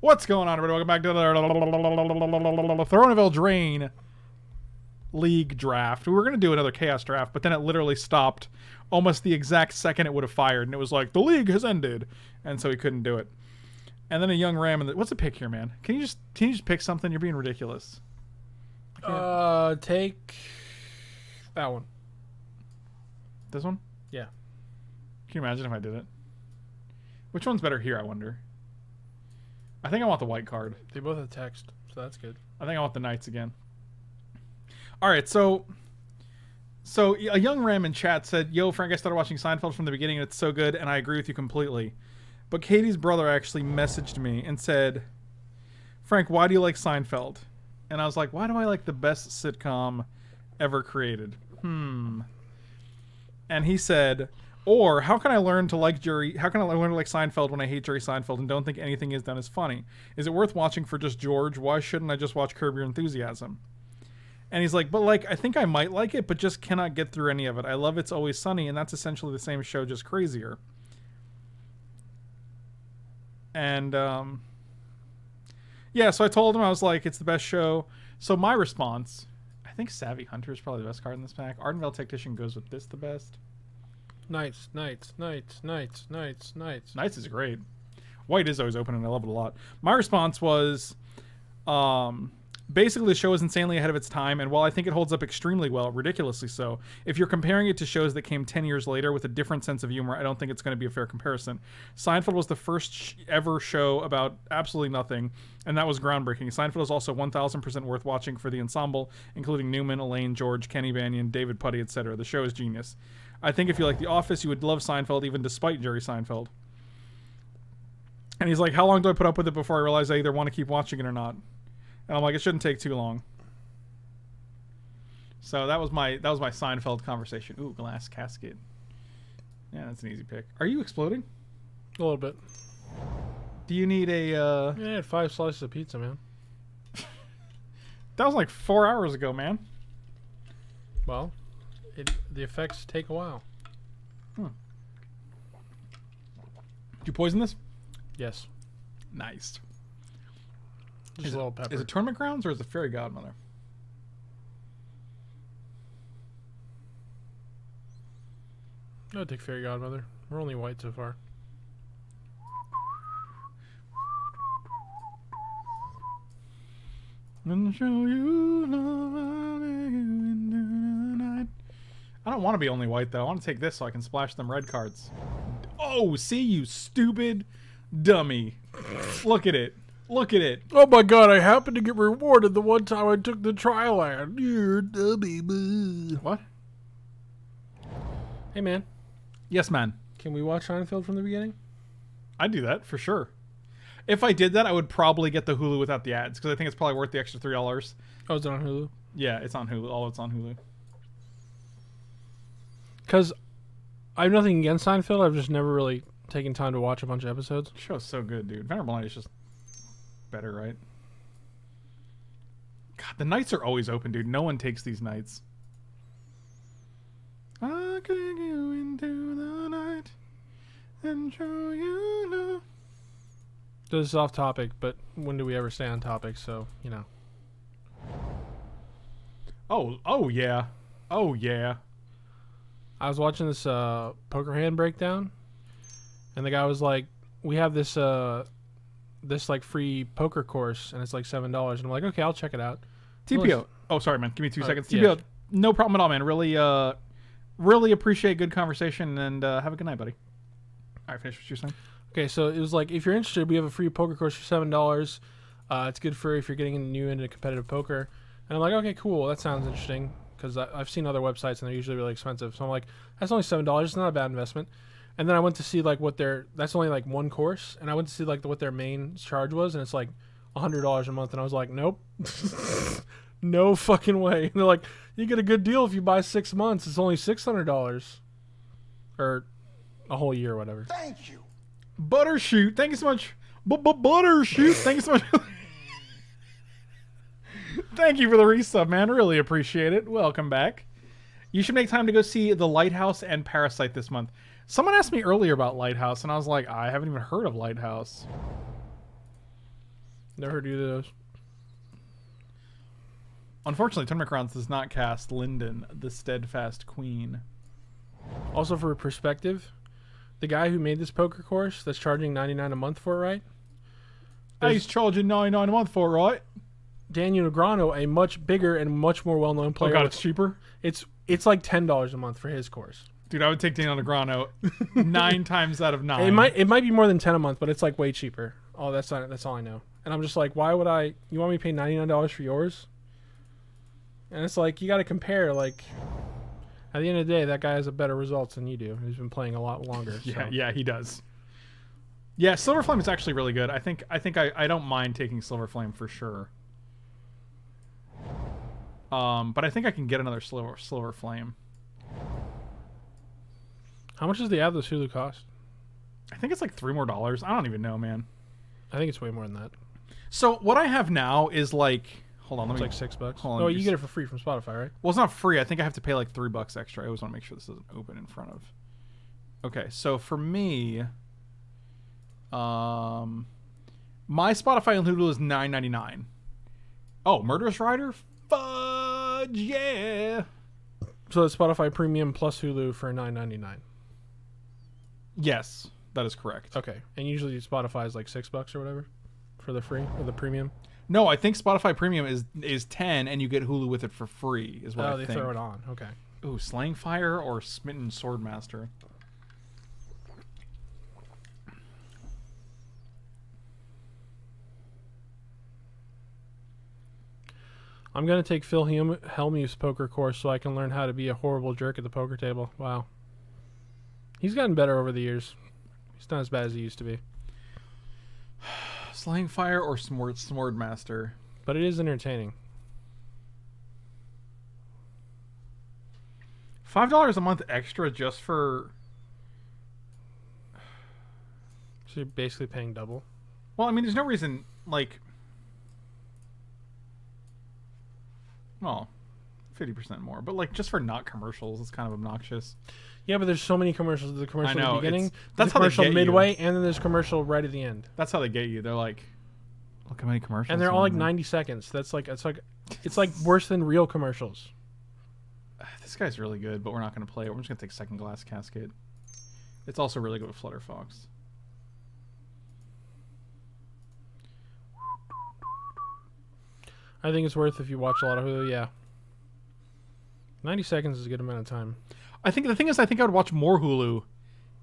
What's going on, everybody? Welcome back to the Throne of Eldraine League draft. We were going to do another Chaos draft, but then it literally stopped almost the exact second it would have fired, and it was like, the league has ended. And so he couldn't do it. And then a young ram. And what's the pick here, man? Can you just can you just pick something? You're being ridiculous. Uh, take that one. This one? Yeah. Can you imagine if I did it? Which one's better here, I wonder? I think I want the white card. They both have text, so that's good. I think I want the knights again. All right, so so a young ram in chat said, "Yo, Frank, I started watching Seinfeld from the beginning, and it's so good, and I agree with you completely." But Katie's brother actually messaged me and said, "Frank, why do you like Seinfeld?" And I was like, "Why do I like the best sitcom ever created?" Hmm. And he said, or how can I learn to like Jerry? How can I learn to like Seinfeld when I hate Jerry Seinfeld and don't think anything is done is funny? Is it worth watching for just George? Why shouldn't I just watch Curb Your Enthusiasm? And he's like, but like I think I might like it, but just cannot get through any of it. I love It's Always Sunny, and that's essentially the same show, just crazier. And um, yeah, so I told him I was like, it's the best show. So my response, I think Savvy Hunter is probably the best card in this pack. Ardenvale Tactician goes with this the best. Knights, knights, knights, knights, knights, knights. Knights is great. White is always open, and I love it a lot. My response was, um, basically the show is insanely ahead of its time, and while I think it holds up extremely well, ridiculously so, if you're comparing it to shows that came 10 years later with a different sense of humor, I don't think it's going to be a fair comparison. Seinfeld was the first sh- ever show about absolutely nothing, and that was groundbreaking. Seinfeld is also 1000% worth watching for the ensemble, including Newman, Elaine, George, Kenny Bania, David Puddy, etc. The show is genius. I think if you like The Office, you would love Seinfeld, even despite Jerry Seinfeld. And he's like, How long do I put up with it before I realize I either want to keep watching it or not? And I'm like, It shouldn't take too long. So that was my that was my Seinfeld conversation. Ooh, glass casket. Yeah, that's an easy pick. Are you exploding? A little bit. Do you need a? uh Yeah, I had five slices of pizza, man. That was like four hours ago, man. Well, it, the effects take a while. Hmm. Did you poison this? Yes, Nice. just Is a it- little pepper. Is it tournament grounds or is it Faerie Guidemother? No, take Faerie Guidemother. We're only white so far. And show you love I'll make you into the night. I don't want to be only white though. I want to take this so I can splash them red cards. Oh, see you stupid dummy. Look at it. Look at it. Oh my god! I happened to get rewarded the one time I took the trial ad. You're a dummy. boo. What? Hey man, Yes, man. can we watch Seinfeld from the beginning? I'd do that for sure. If I did that, I would probably get the Hulu without the ads because I think it's probably worth the extra three dollars. Oh, is it on Hulu? Yeah, it's on Hulu. All it's on Hulu. Because I have nothing against Seinfeld. I've just never really taken time to watch a bunch of episodes. The show's so good, dude. Venerable Knight is just better, right? God, the knights are always open, dude. No one takes these knights. I could you into the night and show you love. This is off topic, but when do we ever stay on topic? So you know. Oh, oh yeah, oh yeah. I was watching this uh, poker hand breakdown, and the guy was like, "We have this uh, this like free poker course, and it's like seven dollars." And I'm like, "Okay, I'll check it out." Well, TPO. Oh, sorry, man. Give me two Uh, seconds. yeah. TPO. No problem at all, man. Really, uh, really appreciate good conversation and uh, have a good night, buddy. All right, finish what you're saying. Okay, so it was like, if you're interested, we have a free poker course for seven dollars. Uh, it's good for if you're getting new into competitive poker. And I'm like, okay, cool, that sounds interesting because I've seen other websites and they're usually really expensive. So I'm like, that's only seven dollars. It's not a bad investment. And then I went to see like what their that's only like one course, and I went to see like what their main charge was, and it's like hundred dollars a month. And I was like, nope, no fucking way. And they're like, you get a good deal if you buy six months. It's only six hundred dollars, or a whole year, or whatever. Thank you, Buttershoot, thank you so much. Buttershoot, thank you so much. thank you for the resub, man. Really appreciate it. Welcome back. You should make time to go see The Lighthouse and Parasite this month. Someone asked me earlier about Lighthouse, and I was like, I haven't even heard of Lighthouse. Never heard either of those. Unfortunately, Tournament does not cast Linden, the steadfast queen. Also, for perspective, the guy who made this poker course that's charging 99 a month for it, right? Hey, he's charging 99 a month for it, right? Daniel Negreanu, a much bigger and much more well-known player. Oh player. god, it's cheaper. it's it's like ten dollars a month for his course. Dude, I would take Daniel Negreanu nine times out of nine. It might it might be more than ten a month, but it's like way cheaper. Oh, that's not that's all I know. And I'm just like, why would I? You want me to pay ninety nine dollars for yours? And it's like you got to compare. Like at the end of the day, that guy has a better results than you do. He's been playing a lot longer. Yeah, so. yeah, he does. Yeah, Silverflame is actually really good. I think I think I, I don't mind taking Silverflame for sure. Um, but I think I can get another slower Silverflame. How much does the Atlas Hulu cost? I think it's like three more dollars. I don't even know, man. I think it's way more than that. So what I have now is like, hold on, let It's me. like six bucks. Hold on, oh, you get it for free from Spotify, right? Well, it's not free. I think I have to pay like three bucks extra. I always want to make sure this isn't open in front of. Okay, so for me, um, my Spotify and Hulu is nine ninety nine. Oh, Murderous Rider, fudge, yeah. So it's Spotify Premium plus Hulu for nine ninety nine. Yes, that is correct. Okay, and usually Spotify is like six bucks or whatever for the free or the premium. No, I think Spotify Premium is is ten, and you get Hulu with it for free. Is what oh, I they think. throw it on. Okay. Ooh, Slaying Fire or Smitten Swordmaster. I'm gonna take Phil Helm- Hellmuth's poker course so I can learn how to be a horrible jerk at the poker table. Wow. He's gotten better over the years. He's not as bad as he used to be, Slaying Fire or Sword Master? but it is entertaining. Five dollars a month extra just for So you're basically paying double. well, I mean, there's no reason like well, fifty percent more, but like just for not commercials, it's kind of obnoxious. Yeah, but there's so many commercials. The commercial know, at the beginning, that's how they commercial get you. midway, and then there's commercial right at the end. That's how they get you. They're like, look how many commercials, And they're all like. 90 seconds. That's like it's like it's like worse than real commercials. This guy's really good, but we're not going to play it. We're just going to take Second Glass Casket. It's also really good with Flutterfox. I think it's worth if you watch a lot of Hulu. Yeah. 90 seconds is a good amount of time. I think the thing is, I think I would watch more Hulu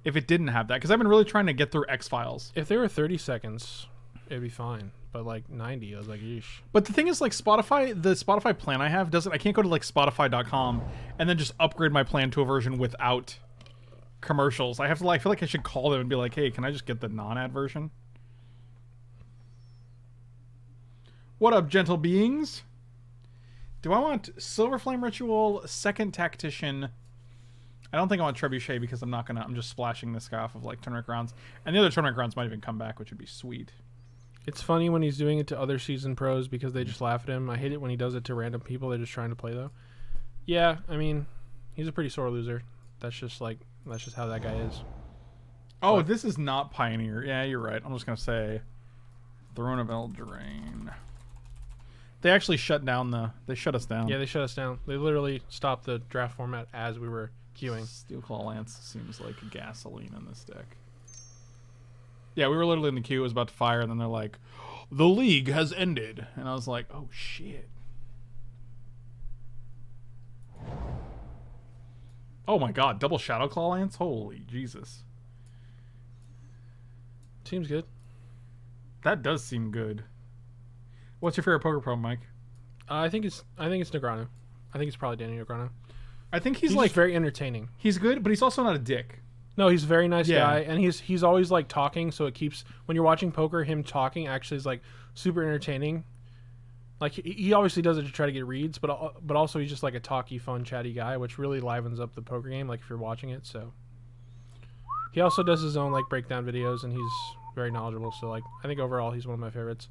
if it didn't have that because I've been really trying to get through X Files. If they were 30 seconds, it'd be fine. But like 90, I was like, yeesh. But the thing is, like Spotify, the Spotify plan I have doesn't. I can't go to like Spotify.com and then just upgrade my plan to a version without commercials. I have to like. I feel like I should call them and be like, "Hey, can I just get the non-ad version?" What up, gentle beings? Do I want Silverflame Ritual, Second Tactician? I don't think I want Trebuchet because I'm not gonna. I'm just splashing this guy off of like tournament grounds, and the other tournament grounds might even come back, which would be sweet. It's funny when he's doing it to other season pros because they just laugh at him. I hate it when he does it to random people they're just trying to play though. Yeah, I mean, he's a pretty sore loser. That's just like that's just how that guy is. Oh, What? this is not Pioneer. Yeah, you're right. I'm just gonna say Throne of Eldraine. They actually shut down the. They shut us down. Yeah, they shut us down. They literally stopped the draft format as we were queuing. Steelclaw Lance seems like gasoline in this deck. Yeah, we were literally in the queue. It was about to fire, and then they're like, "The league has ended," and I was like, "Oh shit." Oh my god, double Shadow Claw Lance? Holy Jesus. Seems good. That does seem good. What's your favorite poker pro, Mike? Uh, I think it's I think it's Negreanu. I think it's probably Danny Negreanu. I think He's, he's, like very entertaining. he's good, but he's also not a dick. No, he's a very nice Yeah. guy, and he's he's always like talking, so it keeps when you're watching poker, him talking actually is like super entertaining. Like he, he obviously does it to try to get reads, but but also he's just like a talky, fun, chatty guy, which really livens up the poker game. Like if you're watching it, so he also does his own like breakdown videos, and he's very knowledgeable. So like I think overall he's one of my favorites.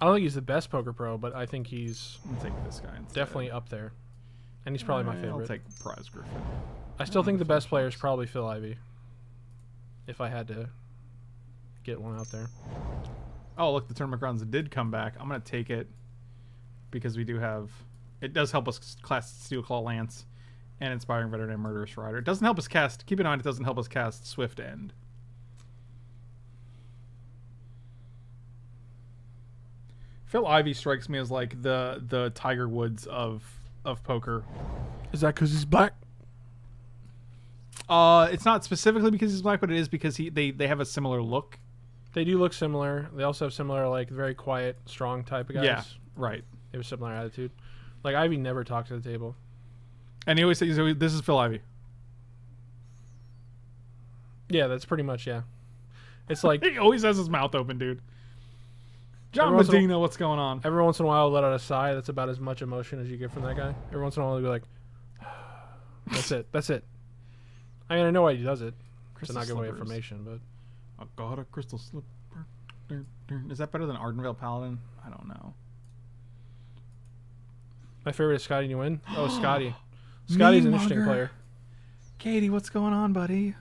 I don't think he's the best poker pro, but I think he's I'll take this guy instead. definitely up there, and he's probably my Eh, favorite. I'll take Prize Griffin. I still think the best player is probably Phil Ivey. If I had to get one out there. Oh, look, the tournament grounds did come back. I'm gonna take it because we do have. It does help us class Steelclaw Lance and Inspiring Veteran and Murderous Rider. It doesn't help us cast. Keep in mind, it doesn't help us cast Swift End. Phil Ivey strikes me as like the the Tiger Woods of of poker. Is that because he's black? Uh, it's not specifically because he's black, but it is because he they they have a similar look. They do look similar. They also have similar, like very quiet, strong type of guys. Yeah, right. They have a similar attitude. Like Ivey never talks at the table. And he always says, "This is Phil Ivey." Yeah, that's pretty much yeah. It's like He always has his mouth open, dude. John Every once in a- Medina, what's going on? every once in a while, I'll let out a sigh. That's about as much emotion as you get from that guy. Every once in a while, he'll be like, "That's it. That's it." I mean, I know why he does it. It's Crystal not give away information, but Oh God, a crystal slipper. Is that better than Ardenvale Paladin? I don't know. my favorite is Scotty Nguyen. Oh, Scotty. Scotty's an interesting mugger. player. Katie, what's going on, buddy?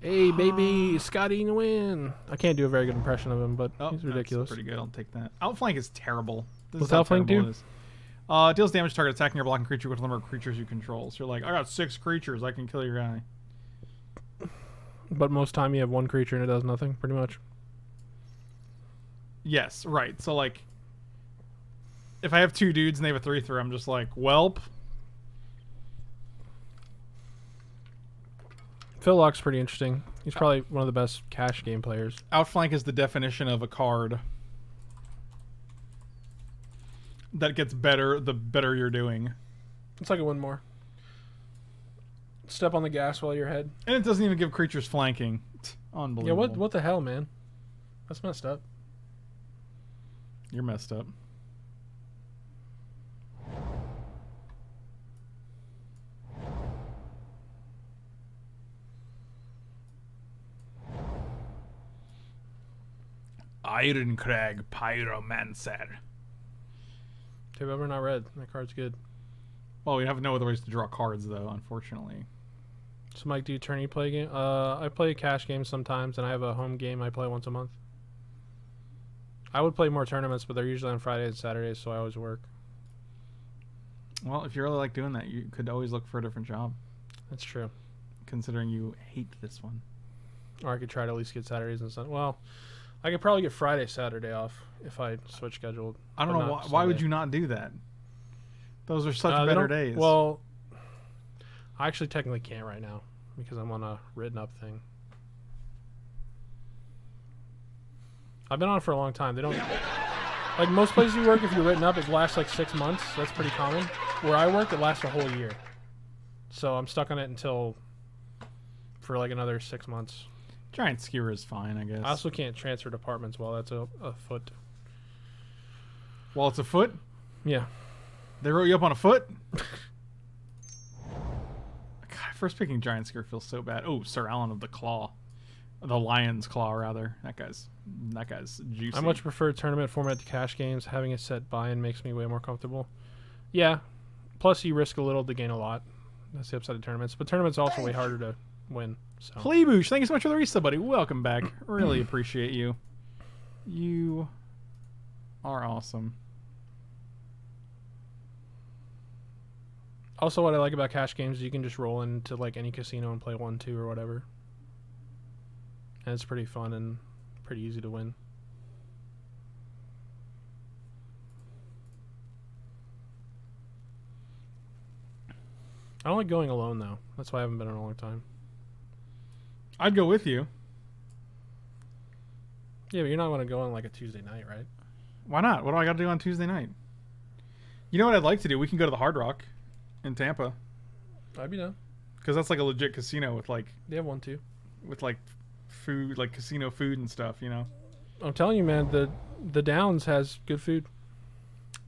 Hey, baby, Scotty Nguyen. I can't do a very good impression of him, but Oh, he's ridiculous. Pretty good. I'll take that. Outflank is terrible. This What's is outflank terrible do? Uh, deals damage to target attacking or blocking creature with the number of creatures you control. So you're like, I got six creatures. I can kill your guy. But most time you have one creature and it does nothing, pretty much. Yes, right. So like, if I have two dudes and they have a three through, I'm just like, welp. Phil Laak's pretty interesting. He's probably one of the best cash game players. Outflank is the definition of a card that gets better the better you're doing. It's like a win more. Step on the gas while you're ahead. And it doesn't even give creatures flanking. Yeah, Unbelievable. what what the hell, man? That's messed up. You're messed up. Irencrag Pyromancer. Tape ever not read. That card's good. Well, we have no other ways to draw cards, though, unfortunately. So, Mike, do you tourney play game? Uh, I play cash games sometimes, and I have a home game I play once a month. I would play more tournaments, but they're usually on Fridays and Saturdays, so I always work. Well, if you really like doing that, you could always look for a different job, That's true. considering you hate this one. Or I could try to at least get Saturdays and Sundays. Well, I could probably get Friday, Saturday off if I switch scheduled. I don't know why, why would you not do that. Those are such Uh, better days. Well, I actually technically can't right now because I'm on a written up thing. I've been on it for a long time. They don't like most places you work. If you're written up, it lasts like six months. That's pretty common. Where I work, it lasts a whole year. So I'm stuck on it until for like another six months. Giant skewer is fine, I guess. I also can't transfer departments while that's a, a foot. While it's a foot. Yeah, They wrote you up on a foot. God, first picking giant skewer feels so bad. Oh, Syr Alin of the Claw, the Lion's Claw, rather. That guy's that guy's juicy. I much prefer tournament format to cash games. Having a set buy-in makes me way more comfortable. Yeah, plus you risk a little to gain a lot. That's the upside of tournaments. But tournaments are also way harder to win. So Pleeboosh, thank you so much for the reset, buddy. Welcome back. Really appreciate you. You are awesome. also, what I like about cash games is you can just roll into like any casino and play one, two, or whatever. And it's pretty fun and pretty easy to win. I don't like going alone though. That's why I haven't been in a long time. I'd go with you. Yeah, but you're not going to go on like a Tuesday night, right? Why not? What do I got to do on Tuesday night? You know what I'd like to do? We can go to the Hard Rock in Tampa I'd be down. because that's like a legit casino with like They have one too. with like food, like casino food and stuff. You know, I'm telling you, man, the the Downs has good food.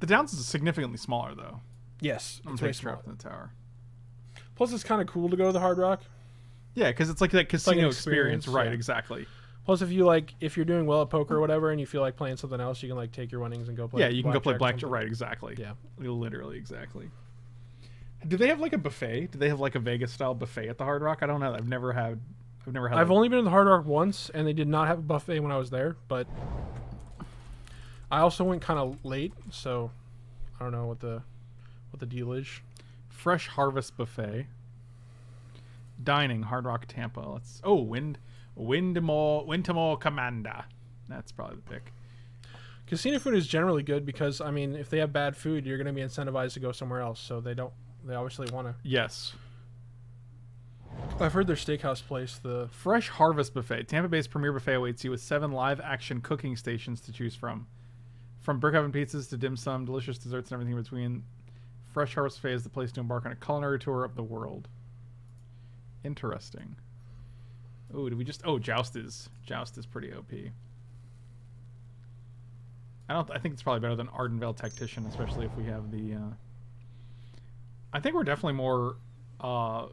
the Downs is significantly smaller though. Yes, I'm it's way smaller. in the tower. Plus, it's kind of cool to go to the Hard Rock. Yeah, because it's like that like casino experience, experience, right? yeah. Exactly. Plus, if you like, if you're doing well at poker or whatever, and you feel like playing something else, you can like take your winnings and go play. yeah, you can go play blackjack or blackjack. something. Right, exactly. Yeah. literally exactly. Do they have like a buffet? Do they have like a Vegas style buffet at the Hard Rock? I don't know. I've never had. I've never had. I've only been to the Hard Rock once, and they did not have a buffet when I was there. But I also went kind of late, so I don't know what the what the deal is. Fresh Harvest Buffet. Dining, Hard Rock Tampa. Let's. Oh, Wind, Windmore, Wintermoor Commander. That's probably the pick. Casino food is generally good because I mean, if they have bad food, you're going to be incentivized to go somewhere else. So they don't. They obviously want to. Yes. I've heard their steakhouse place. The Fresh Harvest Buffet. Tampa Bay's premier buffet awaits you with seven live action cooking stations to choose from. From brick oven pizzas to dim sum, delicious desserts, and everything in between. Fresh Harvest Buffet is the place to embark on a culinary tour of the world. Interesting. Oh, did we just? Oh, Joust is Joust is pretty OP. I don't. I think it's probably better than Ardenvale Tactician, especially if we have the. Uh, I think we're definitely more uh,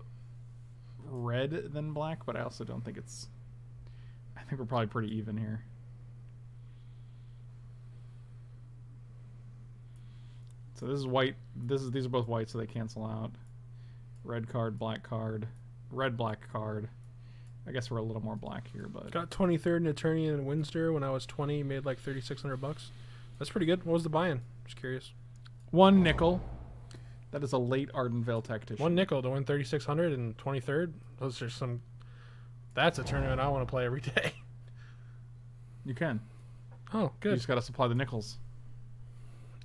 red than black, but I also don't think it's. I think we're probably pretty even here. So this is white. This is these are both white, so they cancel out. Red card, black card, red black card. I guess we're a little more black here, but got 23rd in attorney in Windsor when I was 20. Made like 3,600 bucks. That's pretty good. What was the buy-in? Just curious. one nickel. That is a late Ardenvale tactician. One nickel to win 3,600 and 23rd. Those are some. That's a tournament I want to play every day. You can. Oh, good. You just got to supply the nickels.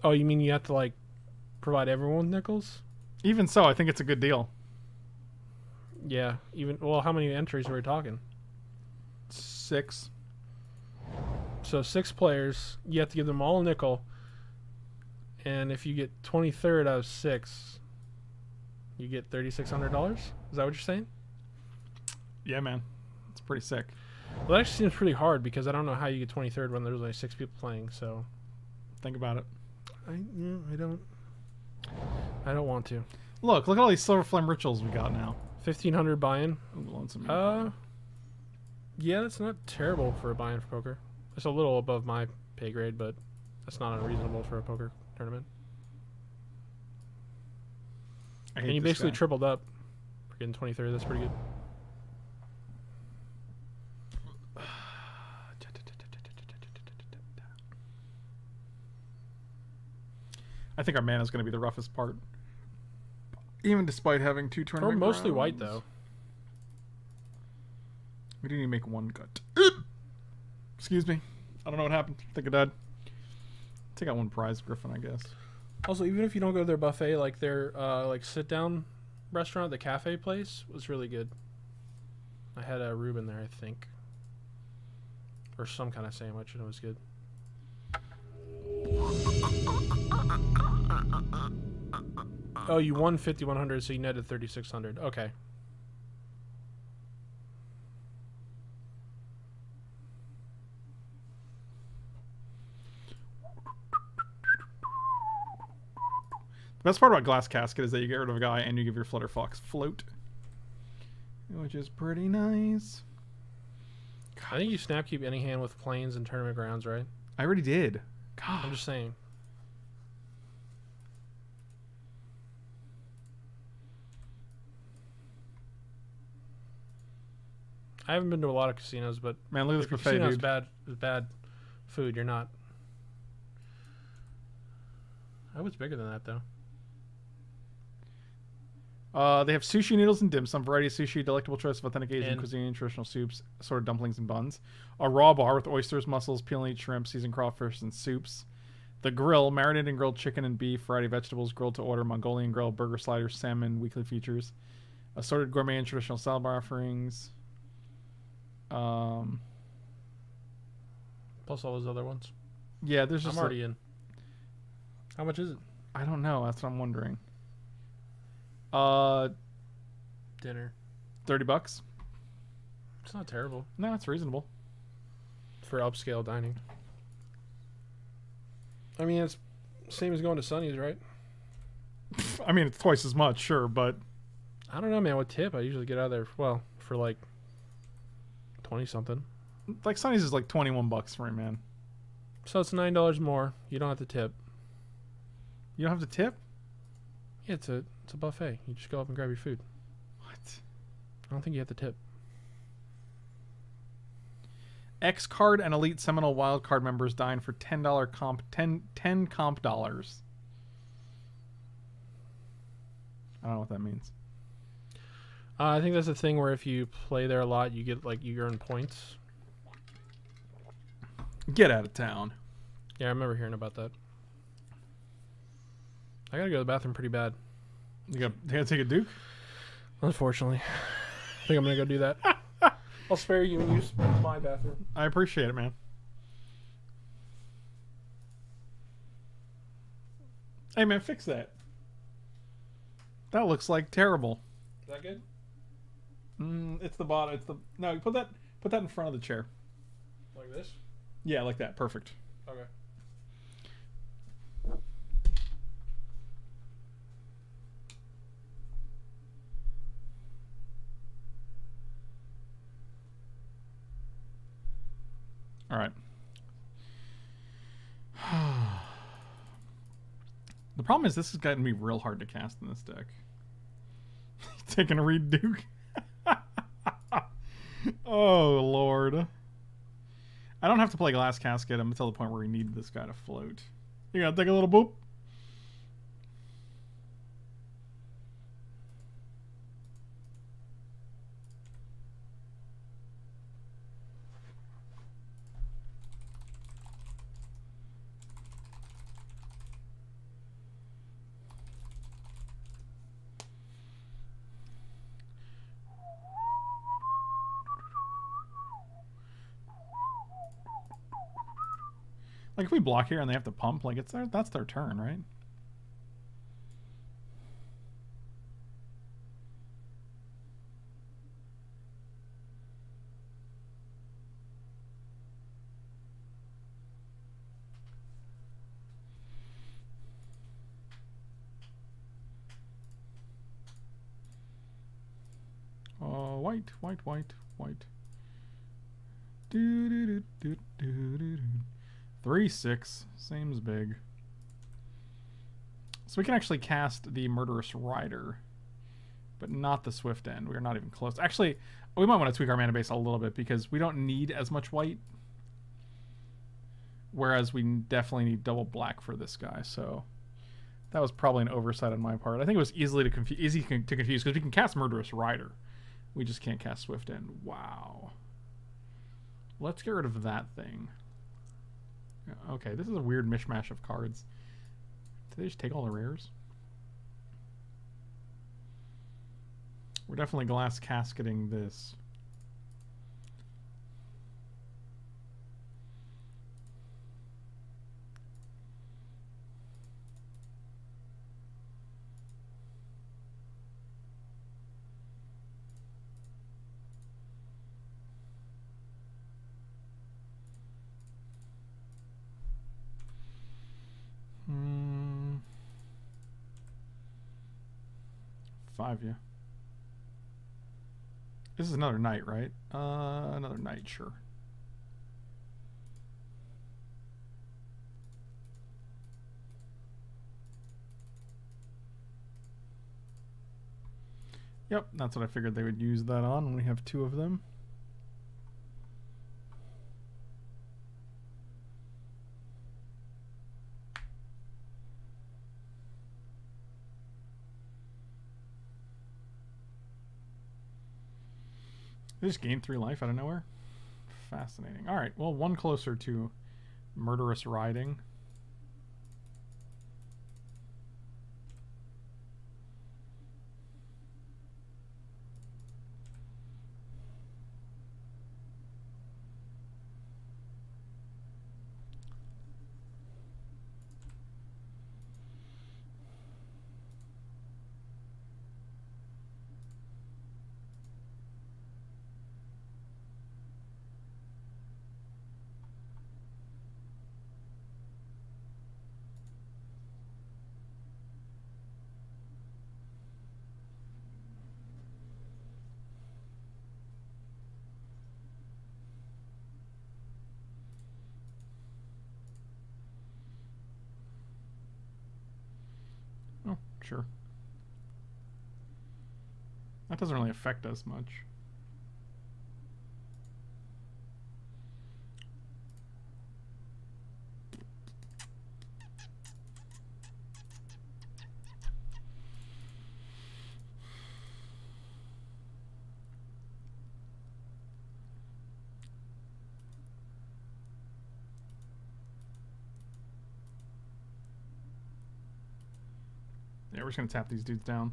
Oh, you mean you have to like provide everyone with nickels? Even so, I think it's a good deal. Yeah. Even well, how many entries are we talking? Six. So six players, you have to give them all a nickel. And if you get 23rd out of six, you get $3,600. Is that what you're saying? Yeah, man. It's pretty sick. Well, that actually seems pretty hard because I don't know how you get 23rd when there's only six people playing. So Think about it. I, yeah, I don't. I don't want to. Look, look at all these silver flame rituals we got now. 1500 buy-in. Lonesome. Uh, yeah, that's not terrible for a buy-in for poker. It's a little above my pay grade, but that's not unreasonable for a poker tournament. I And you basically guy. tripled up for getting 23rd. That's pretty good. I think our mana is going to be the roughest part. Even despite having two We're tournament mostly white though. We didn't even make one cut. Excuse me. I don't know what happened. I think I died. Take out one prize, Griffin, I guess. Also, even if you don't go to their buffet, like their uh, like sit down restaurant, the cafe place was really good. I had a Reuben there, I think, or some kind of sandwich, and it was good. Oh, you won 5100, so you netted 3600. Okay. The best part about Glass Casket is that you get rid of a guy and you give your Flutterfox float. Which is pretty nice. I think you snap keep any hand with Plains and tournament grounds, right? I already did. I'm just saying. I haven't been to a lot of casinos, but Man, look at this buffet, dude. bad bad food, you're not. I was bigger than that though. Uh, they have sushi noodles and dim sum, variety of sushi, delectable choice of authentic Asian And- cuisine, traditional soups, assorted dumplings and buns. A raw bar with oysters, mussels, peel and eat shrimp, seasoned crawfish, and soups. The grill, marinated and grilled chicken and beef, variety of vegetables, grilled to order, Mongolian grill, burger sliders, salmon, weekly features. Assorted gourmet and traditional salad bar offerings. Um, Plus all those other ones. yeah, there's just I'm a- already in. How much is it? I don't know. That's what I'm wondering. Uh, Dinner. thirty bucks. It's not terrible No, it's reasonable. for upscale dining. I mean, it's same as going to Sonny's, right? I mean, it's twice as much, sure, but I don't know, man. What tip? I usually get out of there. Well, for like twenty something. like Sonny's is like twenty one bucks for me, man. So it's nine dollars more. You don't have to tip. You don't have to tip. Yeah, it's a it's a buffet. You just go up and grab your food. What? I don't think you have to tip. X card and Elite Seminole Wild Card members dine for ten dollar comp 10, 10 comp dollars. I don't know what that means. Uh, I think that's the thing where if you play there a lot, you get like you earn points. Get out of town. Yeah, I remember hearing about that. I gotta go to the bathroom pretty bad. You gotta, you gotta take a Duke. Unfortunately, I think I'm gonna go do that. I'll spare you and use my bathroom. I appreciate it, man. Hey, man, fix that. That looks like terrible. Is that good? Mm, it's the bottom. It's the no. You Put that. Put that in front of the chair. Like this? Yeah, like that. Perfect. Okay. All right. the problem is this has gotten me real hard to cast in this deck. Taking a read Duke. Oh lord. I don't have to play Glass Casket I'm until the point where we need this guy to float. You gotta take a little boop. We block here and they have to pump, like it's their that's their turn, right? Uh, white, white, white, white. Do do do do do do do. Three six, same as big. So we can actually cast the Murderous Rider, but not the Swift End. We're not even close. Actually, we might want to tweak our mana base a little bit because we don't need as much white. Whereas we definitely need double black for this guy. So that was probably an oversight on my part. I think it was easily to confuse, easy to confuse because we can cast Murderous Rider. We just can't cast Swift End. Wow. Let's get rid of that thing. Okay, this is a weird mishmash of cards. Did they just take all the rares? We're definitely glass casketing this. Five, yeah. This is another knight, right? Uh, another knight, sure. Yep, that's what I figured they would use that on when we have two of them. Just gained three life out of nowhere. Fascinating. All right, well, one closer to murderous riding. Oh, That doesn't really affect us much. We're just gonna tap these dudes down.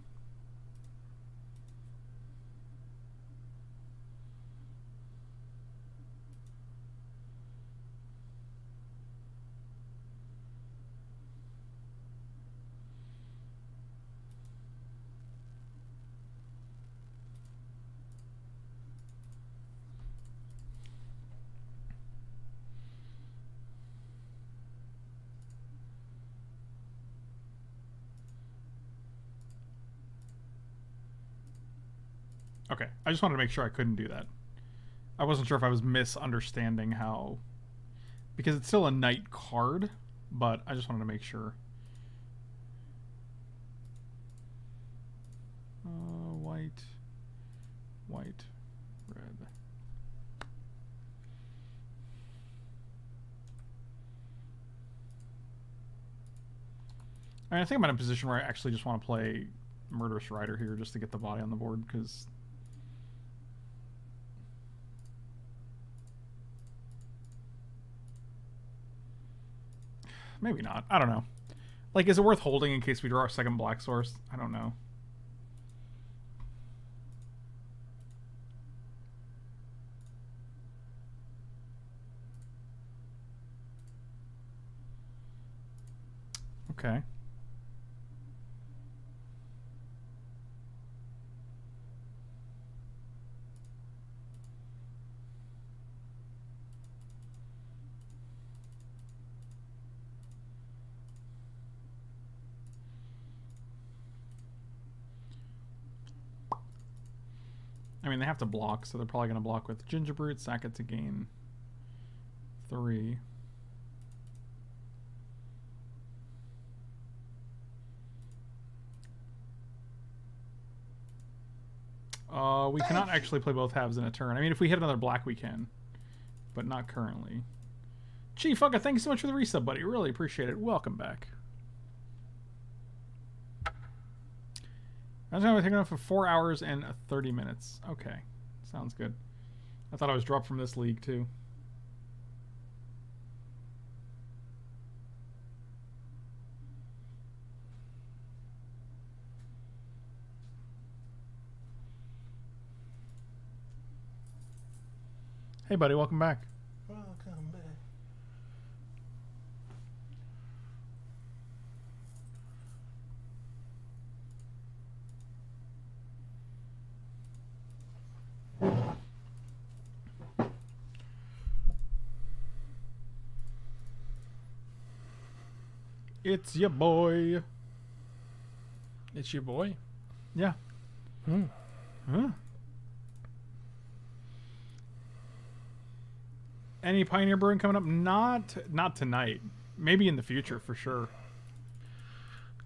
Okay, I just wanted to make sure I couldn't do that. I wasn't sure if I was misunderstanding how, because it's still a knight card, but I just wanted to make sure. Uh, white, white, red. I, mean, I think I'm in a position where I actually just want to play Murderous Rider here just to get the body on the board because maybe not. I don't know. Like, is it worth holding in case we draw our second black source? I don't know. Okay. I mean, they have to block, so they're probably going to block with Gingerbrute, sack it to gain three. Uh, we cannot actually play both halves in a turn. I mean, if we hit another black, we can. But not currently. Chief Fucka, thank you so much for the resub, buddy. Really appreciate it. Welcome back. Going to be taking off for four hours and 30 minutes. Okay. Sounds good. I thought I was dropped from this league, too. Hey, buddy, welcome back. Welcome back. It's your boy. It's your boy. Yeah. Hmm. Huh? Any Pioneer Brewing coming up? Not not tonight. Maybe in the future for sure.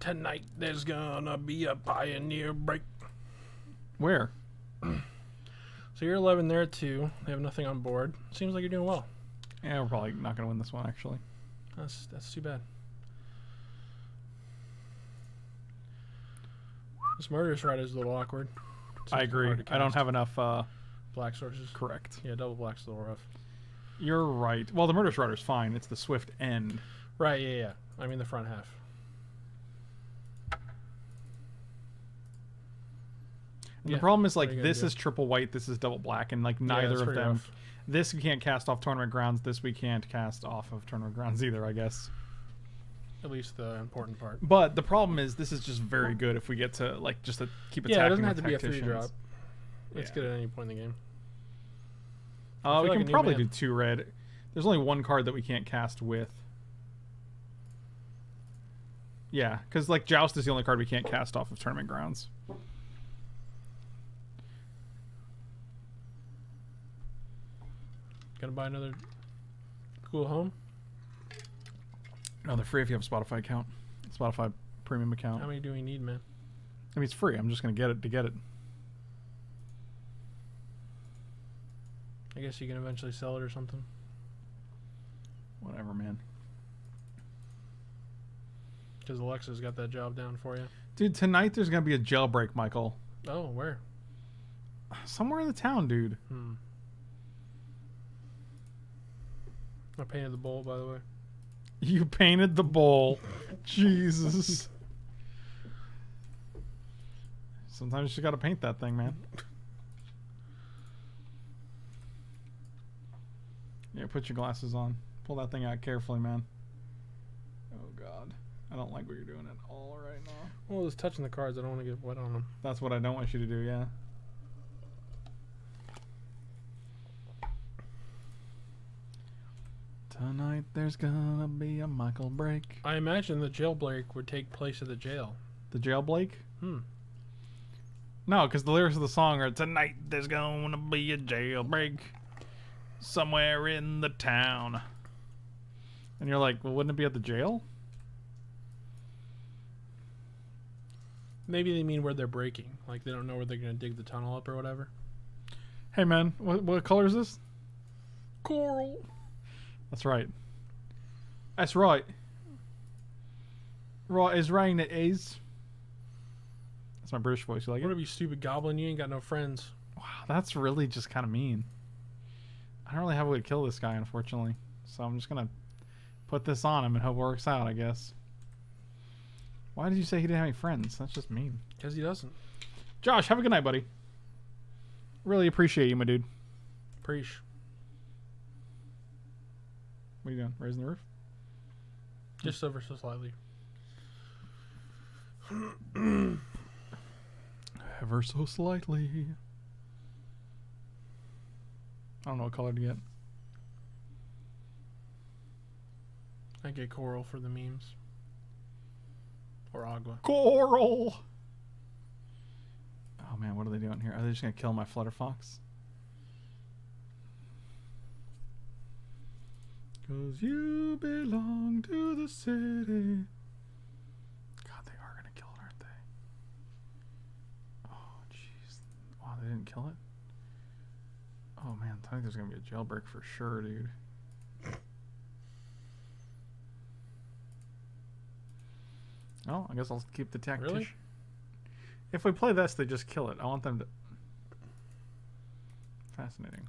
Tonight there's gonna be a pioneer break. Where? So you're 11 there too. They have nothing on board. Seems like you're doing well. Yeah, we're probably not going to win this one actually. That's that's too bad. This murderous ride is a little awkward. I agree. I don't have enough. uh black sources. Correct. Yeah, double black's a little rough. You're right. Well, the Murderous Rider's fine. It's the Swift end. Right, yeah, yeah. I mean the front half. Yeah, the problem is like are you gonna this is triple white, this is double black, and like neither that's of them. rough. This we can't cast off tournament grounds. This we can't cast off of tournament grounds either, I guess. At least the important part. But the problem is this is just very good if we get to like just to keep attacking. Yeah, it doesn't have to be a three drop. It's Yeah. good at any point in the game. Uh, we like can probably do two red. There's only one card that we can't cast with. Yeah, because like Joust is the only card we can't cast off of tournament grounds. Gonna buy another cool home. No, they're free if you have a Spotify account. Spotify premium account. How many do we need, man? I mean, it's free. I'm just gonna get it to get it. I guess you can eventually sell it or something. Whatever, man. Because Alexa's got that job down for you. Dude, tonight there's gonna be a jailbreak, Michael. Oh, where? Somewhere in the town, dude. Hmm. I painted the bowl, by the way. You painted the bowl. Jesus. Sometimes you gotta paint that thing, man. Yeah, put your glasses on. Pull that thing out carefully, man. Oh god. I don't like what you're doing at all right now. Well, just touching the cards. I don't want to get wet on them. That's what I don't want you to do, yeah. Tonight there's gonna be a Michael break. I imagine the jailbreak would take place at the jail. The jail Blake? Hmm. No, because the lyrics of the song are Tonight there's gonna be a jailbreak somewhere in the town. And you're like, well, wouldn't it be at the jail? Maybe they mean where they're breaking. Like they don't know where they're gonna dig the tunnel up or whatever. Hey, man, what, what color is this? Coral. That's right. That's right. Right is rain, it is. That's my British voice. You like What it? if you stupid goblin? You ain't got no friends. Wow, that's really just kind of mean. I don't really have a way to kill this guy, unfortunately. So I'm just gonna put this on him and hope it works out, I guess. Why did you say he didn't have any friends? That's just mean. Because he doesn't. Josh, have a good night, buddy. Really appreciate you, my dude. Preach. What are you doing? Raising the roof? Just ever so slightly. Ever so slightly. I don't know what color to get. I get coral for the memes. Or agua. Coral. Oh man, what are they doing here? Are they just gonna kill my Flutterfox? Cause you belong to the city. God, they are gonna kill it, aren't they? Oh jeez. Wow, they didn't kill it? Oh man, I think there's gonna be a jailbreak for sure, dude. Oh, I guess I'll keep the tactician. Really? If we play this, they just kill it. I want them to. Fascinating.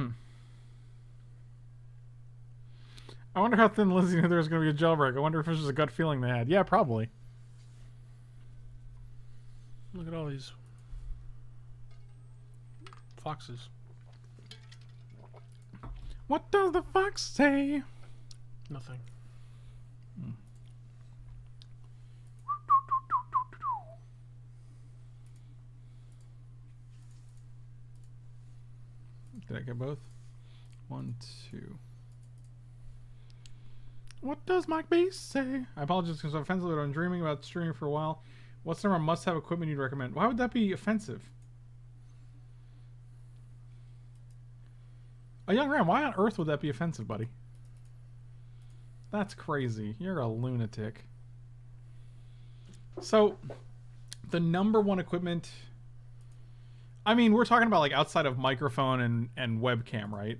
Hmm. I wonder how Thin Lizzy knew there was going to be a jailbreak. I wonder if it was just a gut feeling they had. Yeah, probably. Look at all these foxes. What does the fox say? Nothing. Did I get both? One, two. What does Mike B say? I apologize because I'm offensive, but I'm dreaming about streaming for a while. What's of our must-have equipment you'd recommend? Why would that be offensive? A young ram. Why on earth would that be offensive, buddy? That's crazy. You're a lunatic. So, the number one equipment. I mean, we're talking about like outside of microphone and and webcam, right?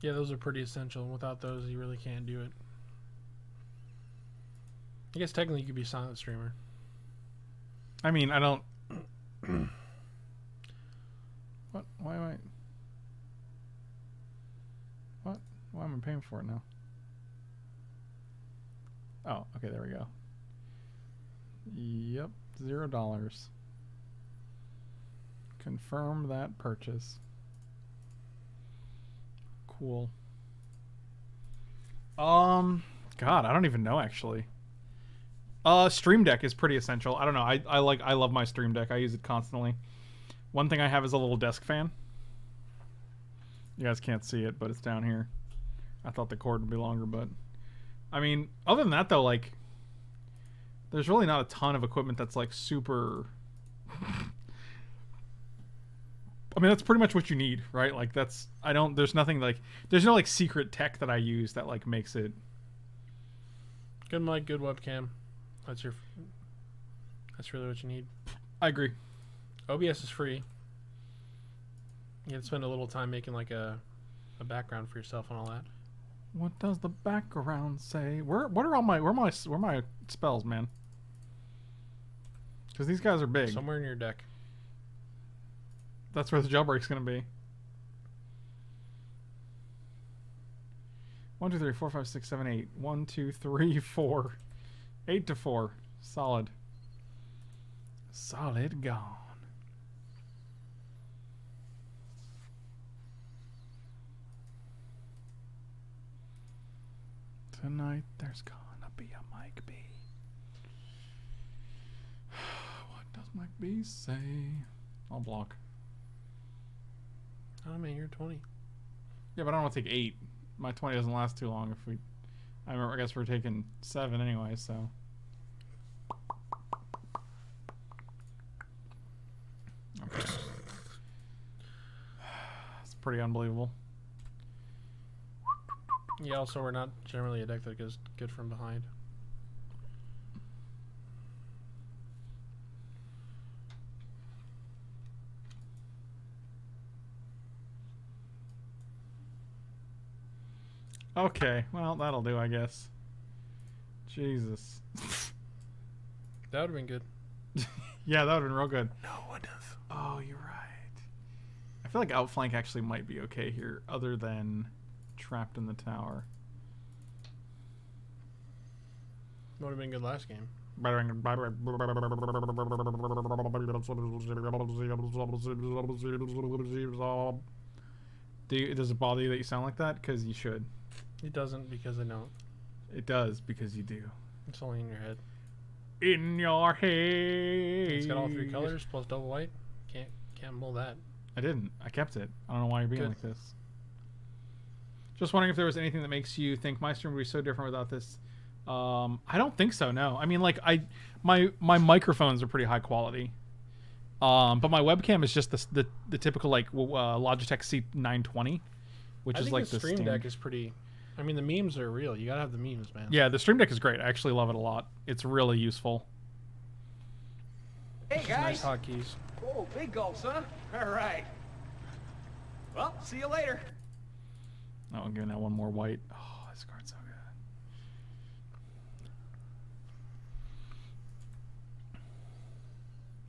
Yeah, those are pretty essential. Without those, you really can't do it. I guess technically you could be a silent streamer. I mean, I don't. what? Why am I? What? Why am I paying for it now? Oh, okay, there we go. Yep, zero dollars. Confirm that purchase. Cool. Um, God, I don't even know actually. Uh, Stream Deck is pretty essential. I don't know. I, I like I love my Stream Deck. I use it constantly. One thing I have is a little desk fan. You guys can't see it, but it's down here. I thought the cord would be longer, but I mean, other than that though, like there's really not a ton of equipment that's like super I mean, that's pretty much what you need, right? Like that's I don't there's nothing like there's no like secret tech that I use that like makes it Good mic, good webcam. That's your. That's really what you need. I agree. OBS is free. You have to spend a little time making like a, a background for yourself and all that. What does the background say? Where what are all my where are my where are my spells, man? Because these guys are big. Somewhere in your deck. That's where the jailbreak's gonna be. One, two, three, four, five, six, seven, eight. One, two, three, four. Eight to four. Solid. Solid gone. Tonight there's gonna be a Mike B. what does Mike B say? I'll block. Oh man, you're 20. Yeah, but I don't want to take eight. My twenty doesn't last too long if we. I remember. I guess we're taking seven anyway, so. Okay. It's pretty unbelievable. Yeah. Also, we're not generally a deck that goes good from behind. Okay, well that'll do, I guess. Jesus. That would have been good. yeah, that would have been real good. No one does. Oh, you're right. I feel like outflank actually might be okay here, other than trapped in the tower. Would have been good last game. Do you, does it bother you that you sound like that? Because you should. It doesn't because I don't. It does because you do. It's only in your head. In your head. It's got all three colors plus double white. Can't can't mull that. I didn't. I kept it. I don't know why you're being Good. like this. Just wondering if there was anything that makes you think my stream would be so different without this. Um, I don't think so. No. I mean, like I, my my microphones are pretty high quality. Um, but my webcam is just the the, the typical like uh, Logitech C920, which I is like the the stream deck is pretty. I mean, the memes are real. You gotta have the memes, man. Yeah, the Stream Deck is great. I actually love it a lot. It's really useful. Hey Nice guys! hotkeys. Oh, big gulps, huh? All right. Well, see you later. Oh, I'm giving that one more white. Oh, this card's so good.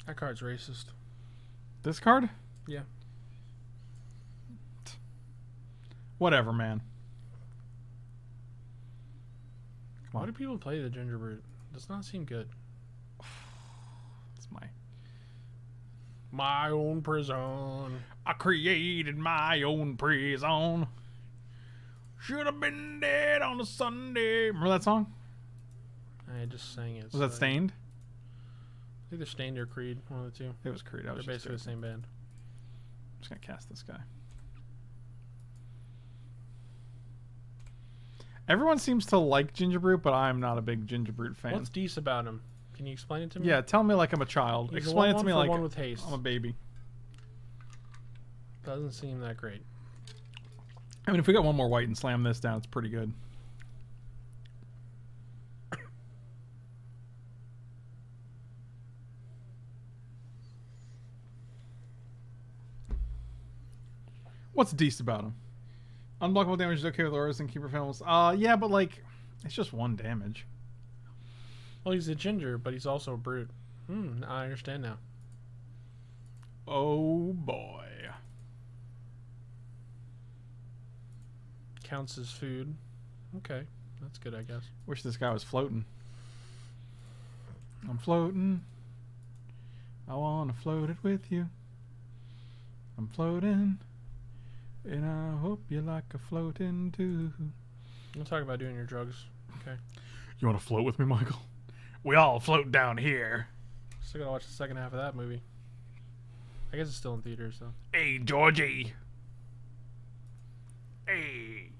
That card's racist. This card? Yeah. Whatever, man. Come Why do people play the gingerbrute? Does not seem good. It's my. My own prison. I created my own prison. Should have been dead on a Sunday. Remember that song? I just sang it. Was so that Staind? Either Staind or Creed, one of the two. It was Creed. I They're was just, basically the same band. I'm just gonna cast this guy. Everyone seems to like Gingerbrute, but I'm not a big Gingerbrute fan. What's decent about him? Can you explain it to me? yeah, tell me like I'm a child. He's Explain it to me like one with haste. I'm a baby. Doesn't seem that great. I mean, if we got one more white and slam this down, it's pretty good. What's decent about him? Unblockable damage is okay with auras and keeper films. Uh, yeah, but like, it's just one damage. Well, he's a ginger, but he's also a brute. Hmm, I understand now. Oh boy. Counts as food. Okay, that's good, I guess. Wish this guy was floating. I'm floating. I wanna float it with you. I'm floating. And I hope you like a floating too. We'll talk about doing your drugs. Okay. You wanna float with me, Michael? We all float down here. Still gotta watch the second half of that movie. I guess it's still in theaters though. Hey, Georgie. Hey.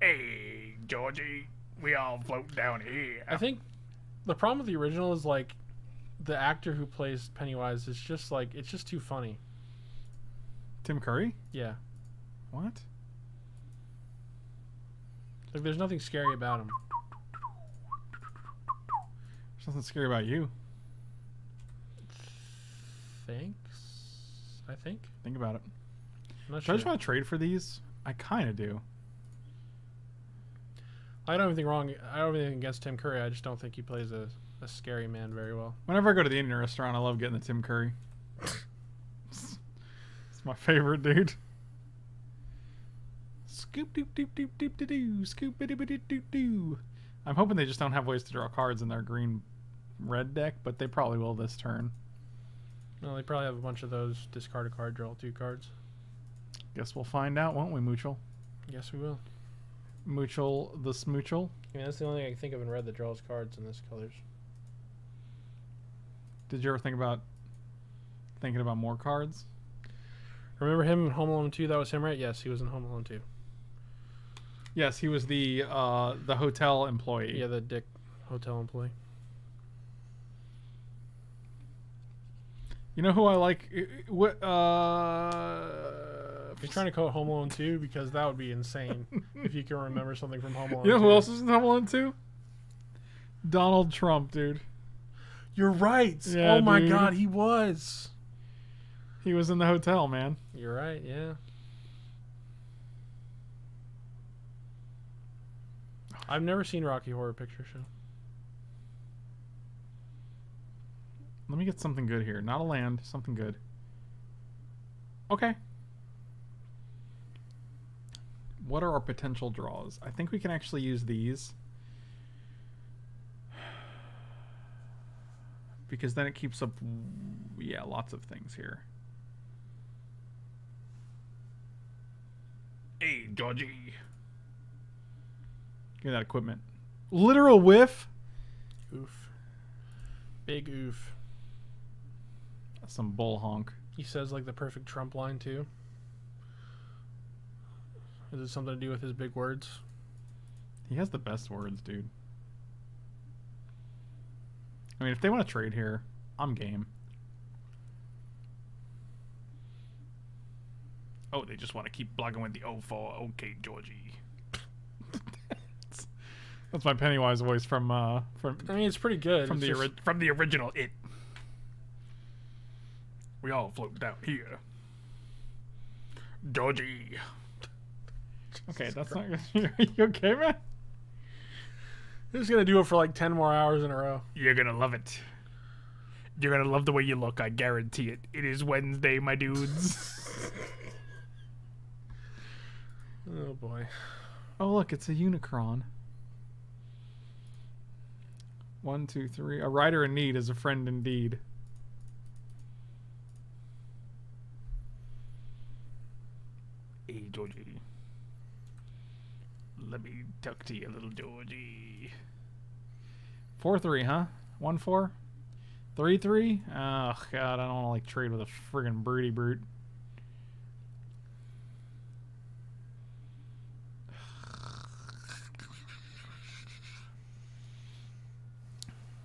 Hey, Georgie. We all float down here. I think the problem with the original is like the actor who plays Pennywise is just like it's just too funny. Tim Curry? Yeah. What? Like there's nothing scary about him. There's nothing scary about you. Thanks. I think. Think about it. I'm not Do I just want to trade for these? I kind of do. I don't have anything wrong. I don't have anything against Tim Curry. I just don't think he plays a, a scary man very well. Whenever I go to the Indian restaurant, I love getting the Tim Curry. it's my favorite, dude. Scoop doop doop doop doop doo doo. Scoop doo doo. I'm hoping they just don't have ways to draw cards in their green red deck, but they probably will this turn. No, they probably have a bunch of those discard a card, draw two cards. Guess we'll find out, won't we, Moochel? Yes, we will. Moochel the Smoochel. I mean, that's the only thing I can think of in red that draws cards in this colors. Did you ever think about thinking about more cards? Remember him in Home Alone 2? That was him, right? Yes, he was in Home Alone 2. Yes, he was the uh, the hotel employee. Yeah, the dick hotel employee. You know who I like? What? Uh, You're trying to call Home Alone 2 because that would be insane if you can remember something from Home Alone. You know 2. who else was in Home Alone 2? Donald Trump, dude. You're right. Yeah, oh my dude. god, he was. He was in the hotel, man. You're right. Yeah. I've never seen Rocky Horror Picture Show. Let me get something good here. Not a land, something good. Okay. What are our potential draws? I think we can actually use these. Because then it keeps up, yeah, lots of things here. Hey, Georgie. Give me that equipment. Literal whiff? Oof. Big oof. Some bull honk. He says like the perfect Trump line too. Is it something to do with his big words? He has the best words, dude. I mean, if they want to trade here, I'm game. Oh, they just want to keep blogging with the 04. Okay, Georgie. That's, my Pennywise voice from uh from I mean, it's pretty good. from It's the just- from the original It. We all float down here. Georgie. Okay, that's not good. you okay, man? He's gonna do it for like ten more hours in a row. You're gonna love it. You're gonna love the way you look, I guarantee it. It is Wednesday, my dudes. Oh boy. oh, look, it's a Unicron. One, two, three. A rider in need is a friend indeed. Hey, Georgie. Let me talk to you, little Georgie. Four, three, huh? One, four? Three, three? Oh, God, I don't want to, like, trade with a friggin' broody brute.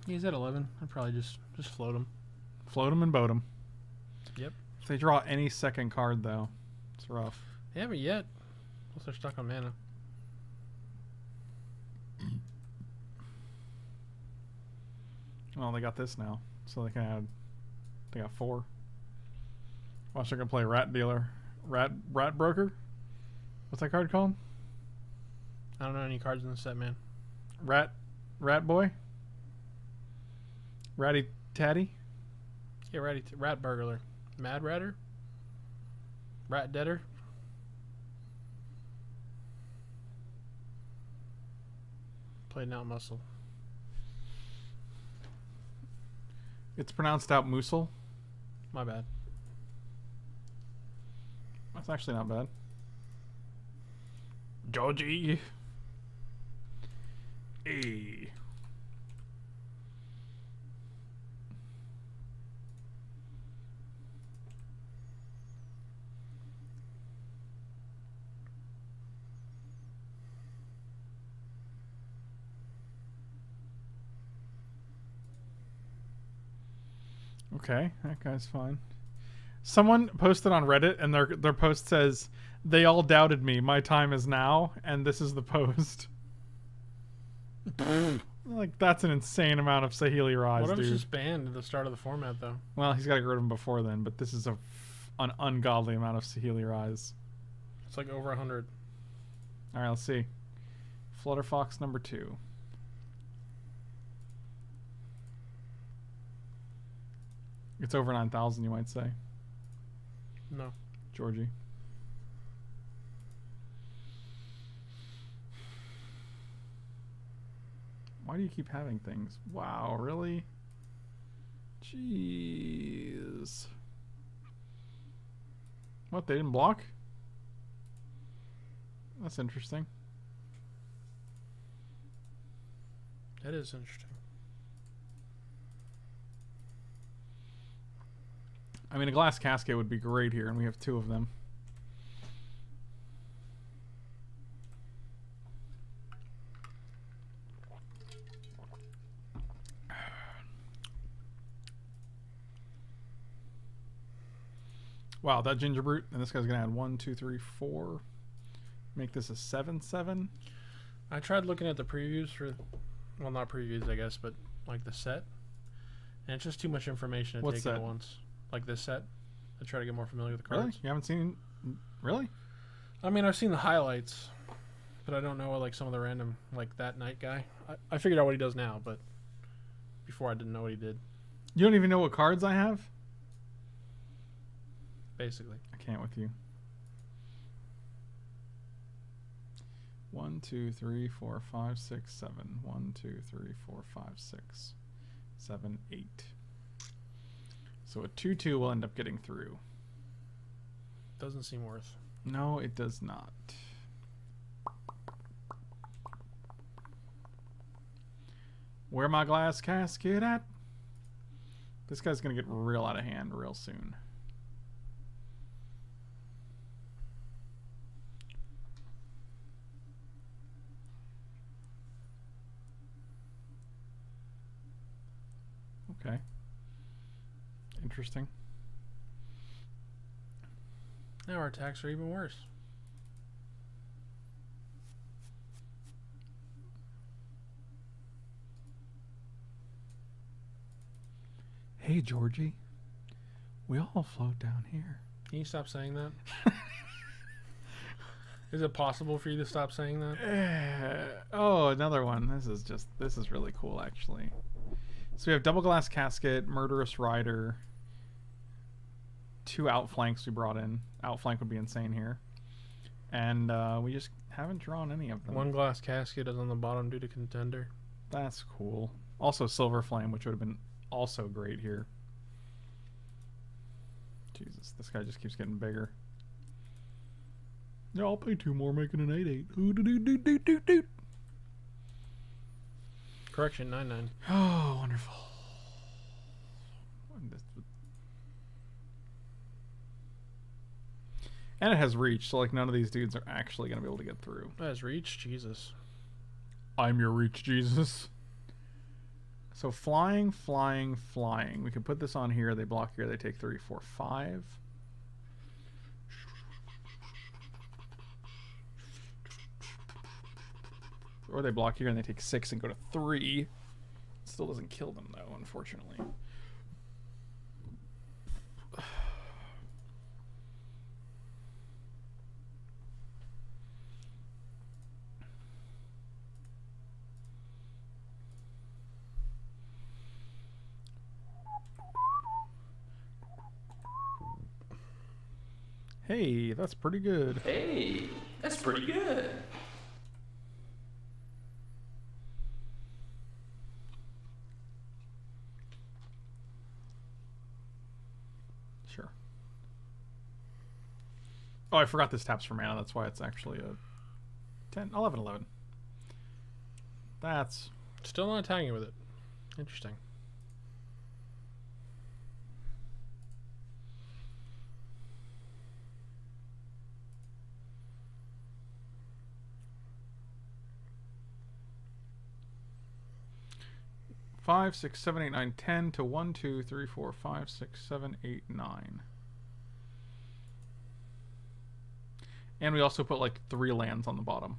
He's at eleven. I'd probably just just float him. Float him and boat him. Yep. If they draw any second card, though, it's rough. They haven't yet. Plus they're stuck on mana. Well, they got this now, so they can add. They got four. Watch, they're gonna play Rat Dealer, Rat Rat Broker. What's that card called? I don't know any cards in the set, man. Rat, Rat Boy. Ratty Tatty. Yeah, ratty t- rat burglar, mad ratter, rat deader. Played out muscle. It's pronounced out Moosel. My bad. That's actually not bad. Georgie. Hey. Okay, that guy's fine. Someone posted on Reddit, and their their post says, "They all doubted me. My time is now." And this is the post. like that's an insane amount of Saheeli Rai, What if it's dude. just banned at the start of the format, though? Well, he's got to get rid of him before then, but this is a f- an ungodly amount of Saheeli Rai. It's like over a hundred. All right, let's see. Flutterfox number two. It's over 9,000, you might say. No. Georgie. Why do you keep having things? Wow, really? Jeez. What, they didn't block? That's interesting. That is interesting. I mean, a glass casket would be great here, and we have two of them. Wow, that gingerbrute, and this guy's gonna add one, two, three, four. Make this a seven, seven. I tried looking at the previews for, well, not previews, I guess, but like the set, and it's just too much information to What take at once. Like this set, I try to get more familiar with the cards. Really? You haven't seen? Really? I mean, I've seen the highlights, but I don't know like some of the random like that night guy. I, I figured out what he does now, but before I didn't know what he did. You don't even know what cards I have? Basically, I can't with you. One, two, three, four, five, six, seven. One, two, three, four, five, six, seven, eight. So a two-two will end up getting through. doesn't seem worth. No, it does not. Where my glass casket at? This guy's gonna get real out of hand real soon. Okay. Interesting. Now our attacks are even worse. Hey, Georgie. We all float down here. Can you stop saying that? Is it possible for you to stop saying that? Eh, oh, another one. This is just this is really cool actually. So we have double glass casket, murderous rider, two outflanks we brought in. Outflank would be insane here, and uh, we just haven't drawn any of them. One glass casket is on the bottom due to contender. That's cool. Also Silverflame, which would have been also great here. Jesus, this guy just keeps getting bigger. Yeah, I'll pay two more, making an eight eight. Ooh, doo doo doo. Correction, nine nine. Oh, wonderful. And this- And it has reach, so like none of these dudes are actually gonna be able to get through. That is reach. Jesus. I'm your reach, Jesus. So flying, flying, flying. We can put this on here. They block here. They take three, four, five. Or they block here and they take six and go to three. Still doesn't kill them though, unfortunately. Hey, that's pretty good. Hey, that's pretty good. Sure. Oh, I forgot this taps for mana. That's why it's actually a 10, 11, 11. That's Still not attacking with it. Interesting. Five, six, seven, eight, nine, ten to one, two, three, four, five, six, seven, eight, nine. And we also put like three lands on the bottom.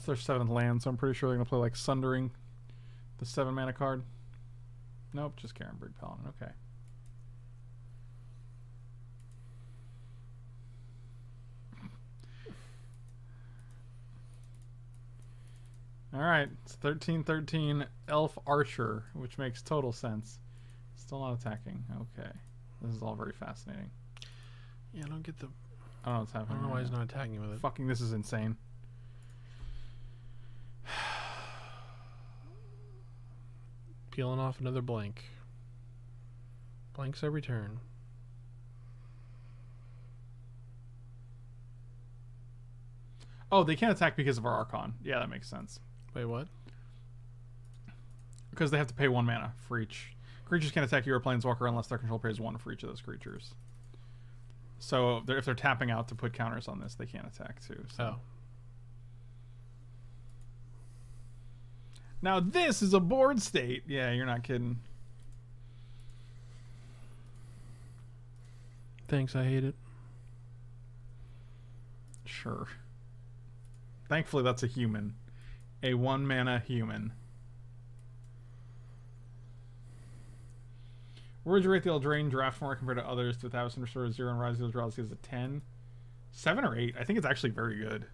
That's their seventh land, so I'm pretty sure they're going to play like Sundering, the seven mana card. Nope, just Karen Paladin. Okay. All right, it's 13 13 Elf Archer, which makes total sense. Still not attacking. Okay. This is all very fascinating. Yeah, I don't get the. I don't know what's happening. I don't know why he's not attacking with it. Fucking, this is insane. Peeling off another blank. Blanks every turn. Oh, they can't attack because of our Archon. Yeah, that makes sense. Wait, what? Because they have to pay one mana for each. Creatures can't attack you or Planeswalker unless their control pays one for each of those creatures. So if they're, if they're tapping out to put counters on this, they can't attack too. So. Oh. Now this is a board state. Yeah, you're not kidding. Thanks, I hate it. Sure. Thankfully, that's a human. A one mana human. Where would you rate the Eldraine draft format compared to others? To Thousand Restore Zero and Rise of the Eldrazi is a 10? 7 or 8? I think it's actually very good.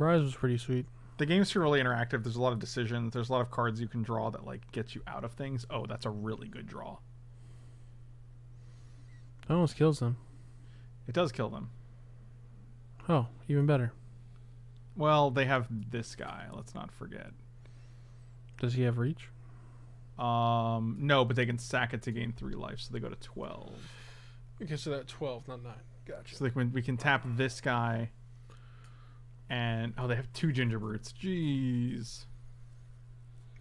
Rise was pretty sweet. The game's really interactive. There's a lot of decisions. There's a lot of cards you can draw that like gets you out of things. Oh, that's a really good draw. It almost kills them. It does kill them. Oh, even better. Well, they have this guy. Let's not forget. Does he have reach? Um, no, but they can sack it to gain three life, so they go to twelve. Okay, so that 12, not 9. Gotcha. So like when we can tap this guy, and oh, they have two gingerbrutes. Jeez.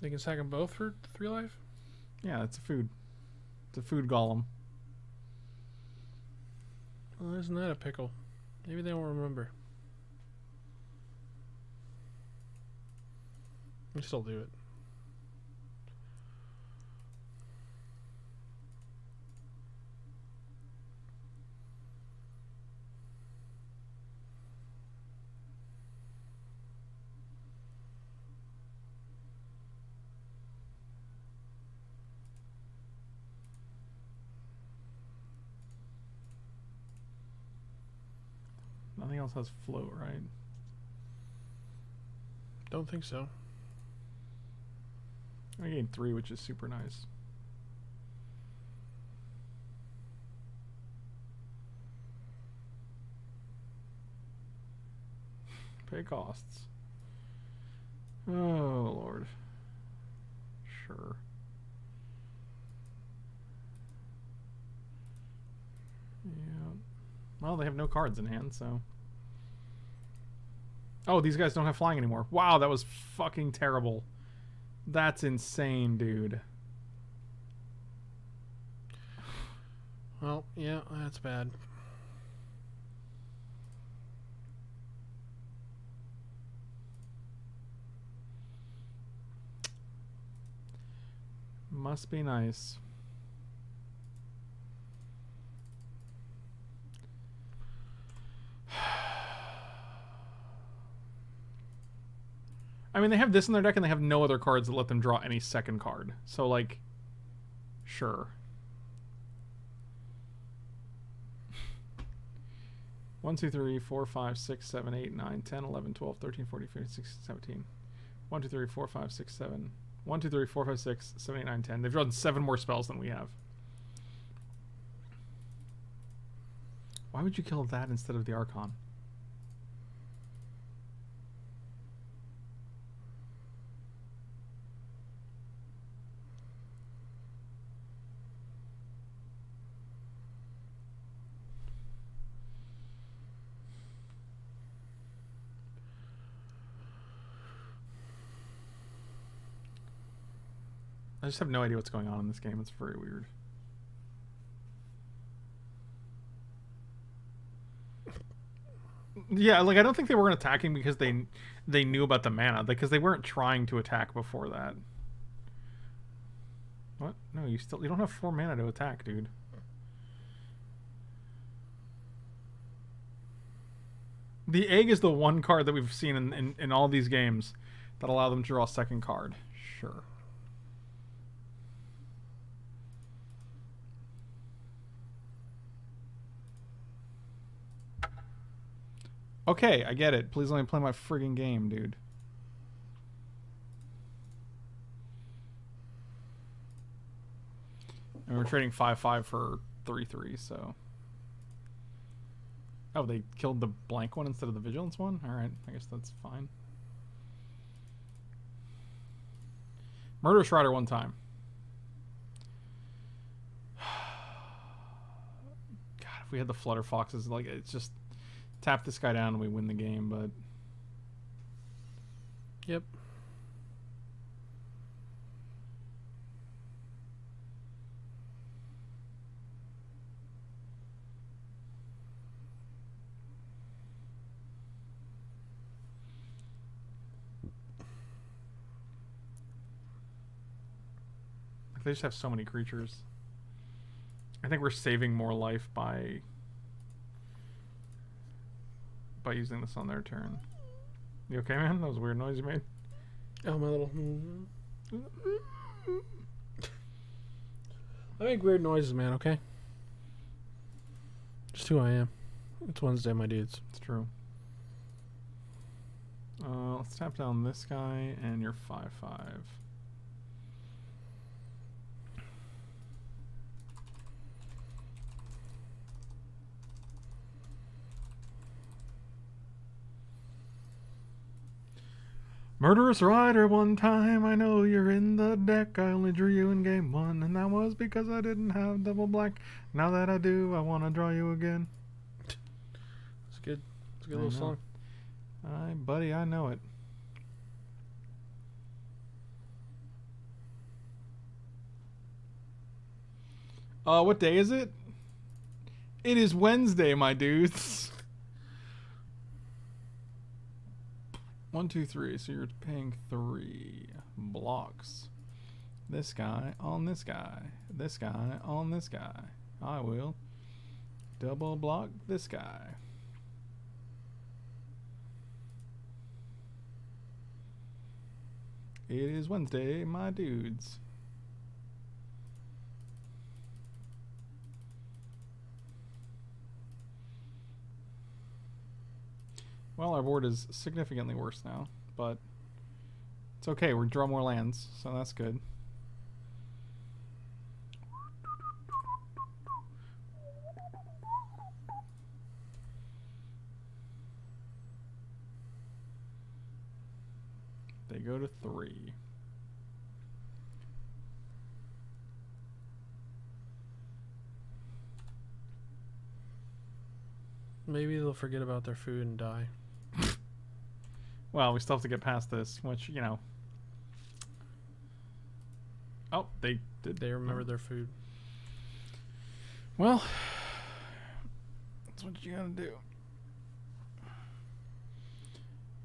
They can sack them both for 3 life? Yeah, it's a food. It's a food golem. Well, isn't that a pickle? Maybe they don't remember. We still do it. Nothing else has float, right? Don't think so. I gained three, which is super nice. Pay costs. Oh lord. Sure. Yeah. Well, they have no cards in hand, so. Oh, these guys don't have flying anymore. Wow, that was fucking terrible. That's insane, dude. Well, yeah, that's bad. Must be nice. I mean, they have this in their deck, and they have no other cards that let them draw any second card. So, like, sure. One, two, three, four, five, six, seven, eight, nine, ten, eleven, twelve, thirteen, fourteen, fifteen, sixteen, seventeen. One, two, three, four, five, six, seven. One, two, three, four, five, six, seven, eight, nine, ten. They've drawn seven more spells than we have. Why would you kill that instead of the Archon? Just have no idea what's going on in this game. It's very weird. Yeah, like I don't think they weren't attacking because they they knew about the mana, because they weren't trying to attack before that. What? No, you still you don't have four mana to attack, dude. The egg is the one card that we've seen in, in, in all these games that allow them to draw a second card. Sure. Okay, I get it. Please let me play my friggin' game, dude. And we're trading 5-5 for 3-3, so... Oh, they killed the blank one instead of the vigilance one? Alright, I guess that's fine. Murderous Rider one time. God, if we had the Flutter Foxes, like, it's just... Tap this guy down and we win the game, but... Yep. They just have so many creatures. I think we're saving more life by by using this on their turn. You okay, man? That was a weird noise you made. Oh, my little. I make weird noises, man. Okay. Just who I am. It's Wednesday, my dudes. It's true. Uh, let's tap down this guy and you're five five. Murderous Rider, one time I know you're in the deck. I only drew you in game one, and that was because I didn't have double black. Now that I do, I want to draw you again. It's good. It's a good I little know. song. Aye, buddy, I know it. Uh, what day is it? It is Wednesday, my dudes. One, two, three. So you're paying three blocks. This guy on this guy. This guy on this guy. I will double block this guy. It is Wednesday, my dudes. Well, our board is significantly worse now, but it's okay. We draw more lands, so that's good. They go to three. Maybe they'll forget about their food and die. Well, we still have to get past this, which, you know. Oh, they did. They remember their food. Well, that's what you gotta do.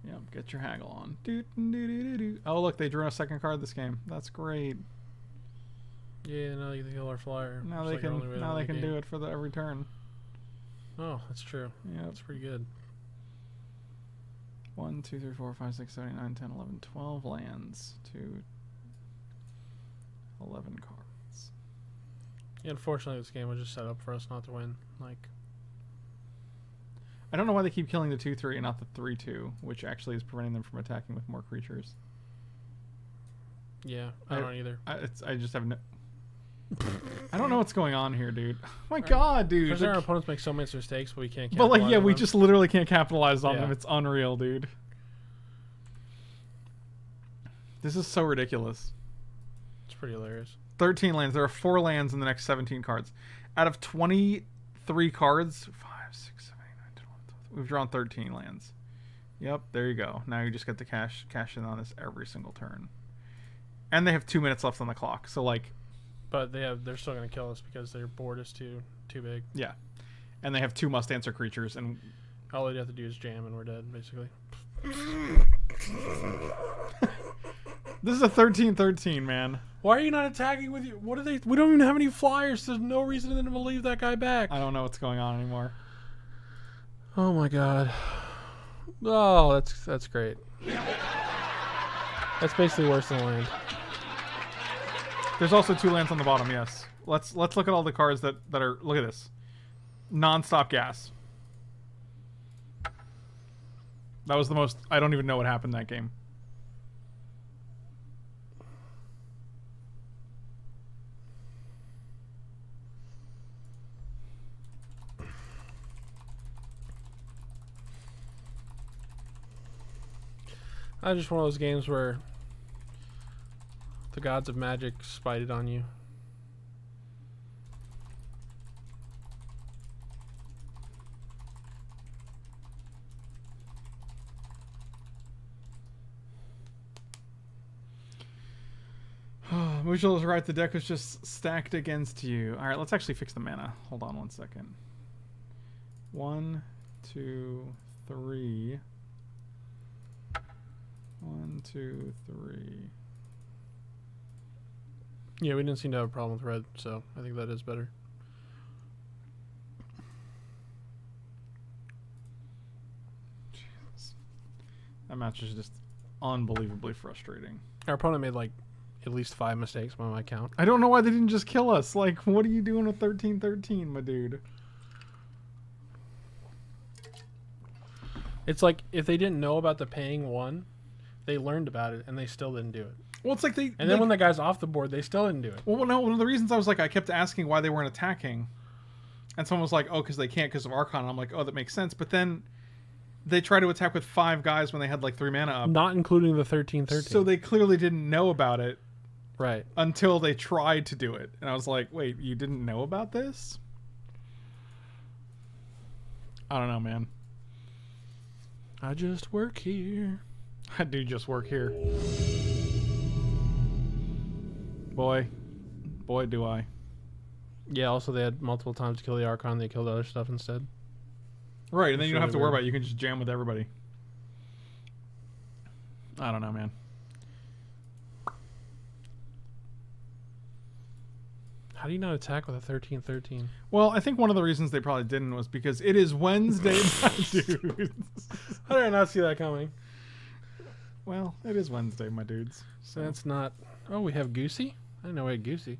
Yep, get your haggle on. Doo, doo, doo, doo, doo. Oh, look, they drew a second card this game. That's great. Yeah, now you can kill our flyer. Now It's they like our only way can now they the can game. do it for the every turn. Oh, that's true. Yeah, That's pretty good. 1, 2, 3, 4, 5, 6, 7, 8, 9, 10, 11, 12 lands to 11 cards. Yeah, unfortunately, this game was just set up for us not to win. Like, I don't know why they keep killing the 2 3 and not the 3 2, which actually is preventing them from attacking with more creatures. yeah, I I- don't either. I, it's, I just have no. I don't know what's going on here, dude. Oh my god, dude. Because our opponents make so many mistakes, but we can't. but like, yeah, we them. just literally can't capitalize on Yeah. them. It's unreal, dude. This is so ridiculous. It's pretty hilarious. 13 lands. There are four lands in the next 17 cards. Out of 23 cards, 5, 6, 7, 8, 9, 10, 11, 12, we've drawn 13 lands. Yep, there you go. Now you just get to cash cash in on this every single turn. And they have two minutes left on the clock. So like, But they have they're still gonna kill us because their board is too too big. yeah. And they have two must answer creatures and All they have to do is jam and we're dead, basically. this is a 13-13, man. Why are you not attacking with you? What are they? We don't even have any flyers. There's no reason for them to leave that guy back. I don't know what's going on anymore. Oh my god. Oh, that's that's great. That's basically worse than land. There's also two lands on the bottom. Yes. Let's let's look at all the cards that that are. Look at this. Non-stop gas. That was the most. I don't even know what happened that game. That's just one of those games where the gods of magic spited on you. Mujal is right. The deck was just stacked against you. All right, let's actually fix the mana. Hold on one second. One, two, three. One, two, three. Yeah, we didn't seem to have a problem with red, so I think that is better. That match is just unbelievably frustrating. Our opponent made like at least five mistakes by my count. I don't know why they didn't just kill us. Like, what are you doing with thirteen thirteen, my dude? It's like if they didn't know about the paying one, they learned about it and they still didn't do it. Well, it's like they. And then when the guy's off the board, they still didn't do it. Well, no, one of the reasons I was like, I kept asking why they weren't attacking. And someone was like, oh, because they can't because of Archon. And I'm like, oh, that makes sense. But then they try to attack with five guys when they had like three mana up. Not including the thirteen thirteen. So they clearly didn't know about it right. until they tried to do it. And I was like, wait, you didn't know about this? I don't know, man. I just work here. I do just work here. Boy, boy, do I. Yeah. Also, they had multiple times to kill the Archon. They killed other stuff instead. Right, and then you don't have to worry about it. You can just jam with everybody. I don't know, man. How do you not attack with a thirteen thirteen? Well, I think one of the reasons they probably didn't was because it is Wednesday, my dudes. How did I not see that coming? Well, it is Wednesday, my dudes. So That's not. Oh, we have Goosey. I didn't know we had Goosey.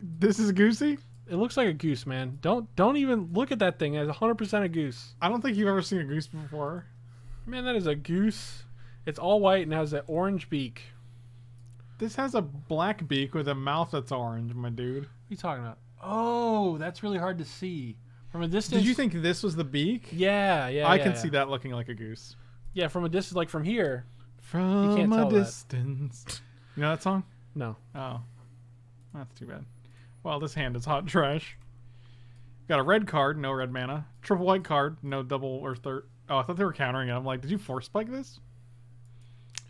this is a Goosey. It looks like a goose, man. Don't don't even look at that thing. It's 100% a goose. I don't think you've ever seen a goose before. Man, that is a goose. It's all white and has an orange beak. This has a black beak with a mouth that's orange, my dude. What are you talking about? Oh, that's really hard to see from a distance. Did you think this was the beak? Yeah, yeah. I yeah, can yeah. see that looking like a goose. Yeah, from a distance, like from here. From can't a tell that. distance. You know that song? No. Oh, that's too bad. Well, this hand is hot trash. Got a red card, no red mana. Triple white card, no double or third. Oh, I thought they were countering it. I'm like, did you force spike this?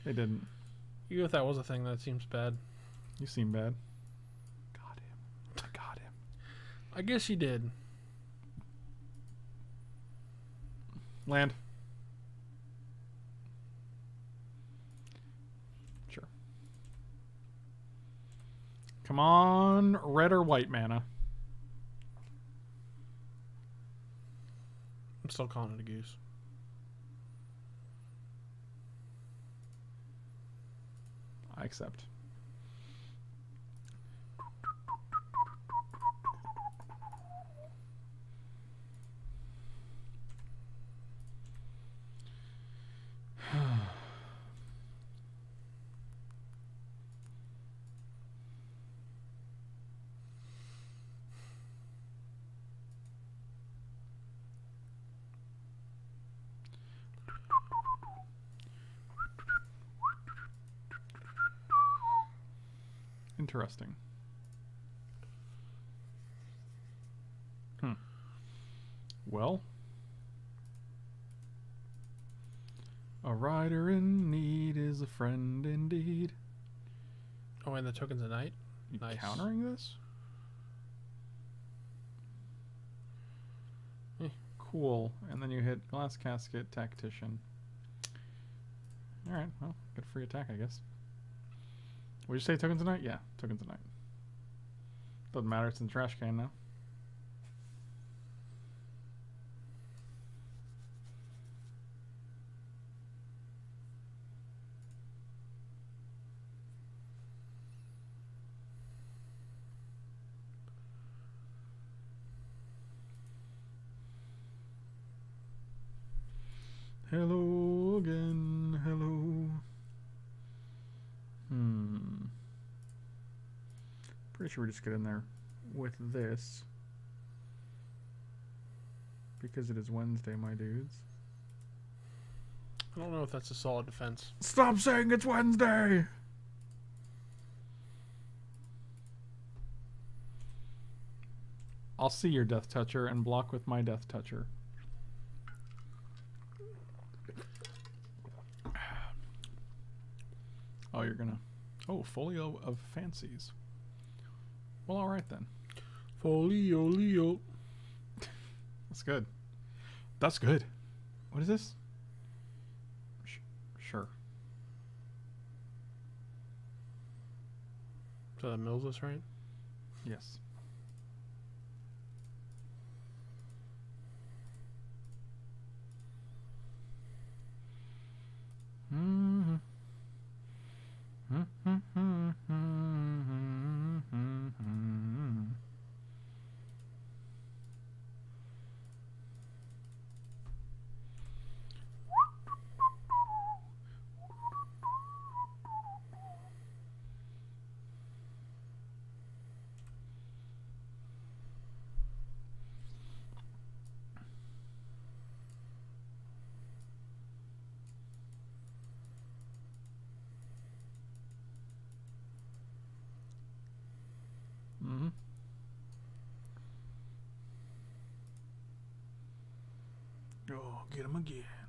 They didn't. Even if that was a thing, that seems bad. You seem bad. Got him. I got him. I guess you did. Land. Sure. Come on, red or white mana. I'm still calling it a goose. I accept. Interesting. Hmm. Well, a rider in need is a friend indeed. Oh, and the tokens at night? You Nice. countering this? Eh. Cool. And then you hit glass casket, tactician. All right. Well, good free attack, I guess. Would you say tokens tonight? Yeah, tokens tonight. Doesn't matter. It's in the trash can now. Hello, Hello again. Hello. Hmm. Pretty sure we just get in there with this. Because it is Wednesday, my dudes. I don't know if that's a solid defense. Stop saying it's Wednesday! I'll see your Death Toucher and block with my Death Toucher. Oh, you're gonna. Oh, Folio of Fancies. Well, alright then. Folio, Leo. That's good. That's good. What is this? Sh- sure. So that mills us, right? Yes. Mhm. Mhm. Oh, get him again.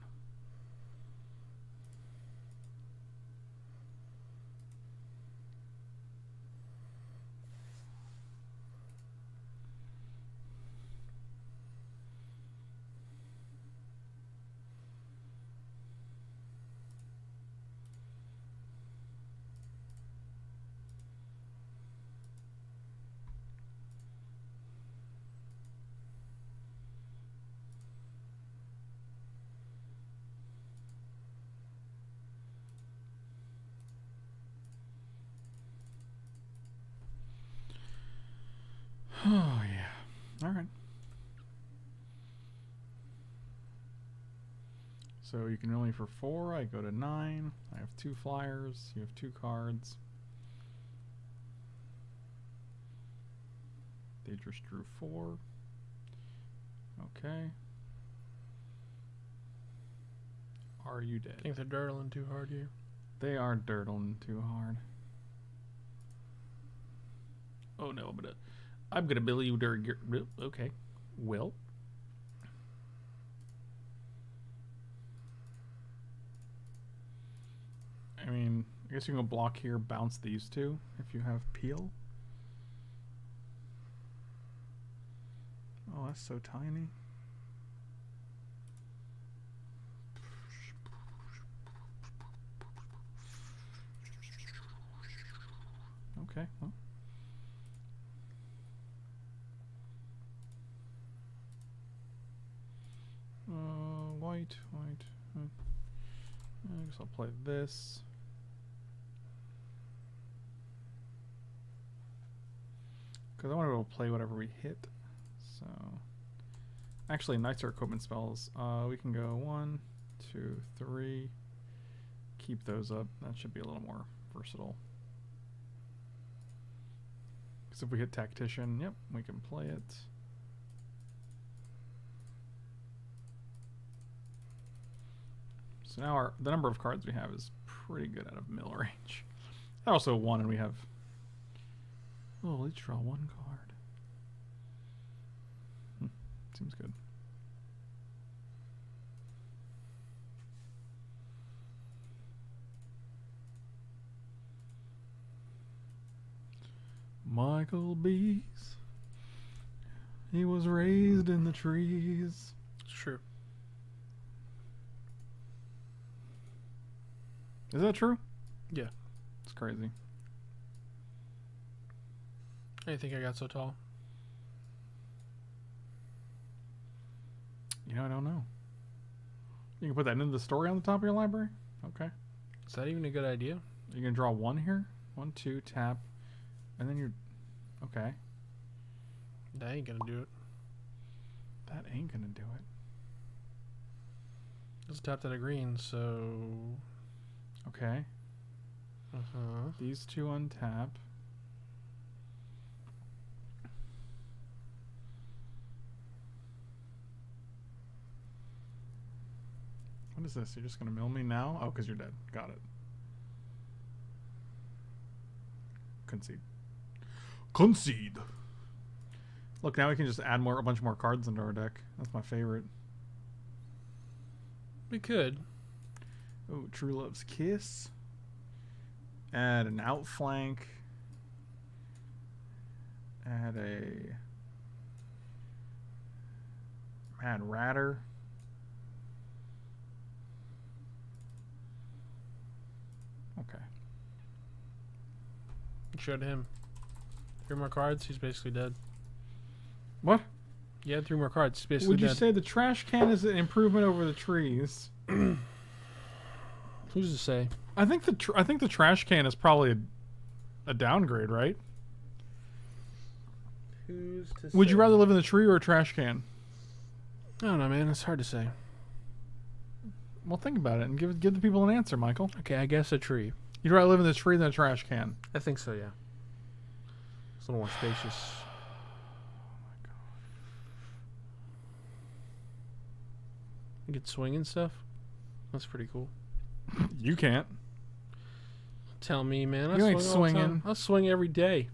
Oh yeah. All right. So you can only for four. I go to nine. I have two flyers. You have two cards. They just drew four. Okay. Are you dead? I think they're durdling too hard here. They are durdling too hard. Oh no, but uh, I'm gonna bill you during your. Okay, well. I mean, I guess you can go block here, bounce these two if you have peel. Oh, that's so tiny. Okay, well. Uh, white, white. uh, I guess I'll play this. Because I want to go play whatever we hit. So, actually, Knights are equipment spells. Uh, we can go one, two, three. Keep those up. That should be a little more versatile. Because if we hit Tactician, yep, we can play it. So now our the number of cards we have is pretty good out of mill range. I Also one, and we have. Oh, let's draw one card. Hmm, seems good. Michael Bees. He was raised in the trees. It's true. Is that true? Yeah. It's crazy. I didn't think I got so tall. You know, I don't know. You can put that into the story on the top of your library. Okay. Is that even a good idea? You can draw one here. One, two, tap. And then you're. Okay. That ain't gonna do it. That ain't gonna do it. Just tapped out a green, so. Okay. Uh huh. These two untap. What is this? You're just gonna mill me now? Oh, because you're dead. Got it. Concede. Concede. Look, now we can just add more, a bunch more cards into our deck. That's my favorite. We could. Oh, True Love's Kiss. Add an outflank. Add a Mad Ratter. Okay. Showed him. Three more cards, he's basically dead. What? Yeah, three more cards, he's basically Would you dead. say the trash can is an improvement over the trees? Who's to say? I think the tr- I think the trash can is probably a, a downgrade, right? Who's to say Would you rather live in the tree or a trash can? I don't know, man. It's hard to say. Well, think about it and give give the people an answer, Michael. Okay, I guess a tree. You'd rather live in the tree than a trash can. I think so, yeah. It's a little more spacious. Oh my god. You get swing and stuff. That's pretty cool. You can't. Tell me, man. I You ain't swing all swinging. I swing every day.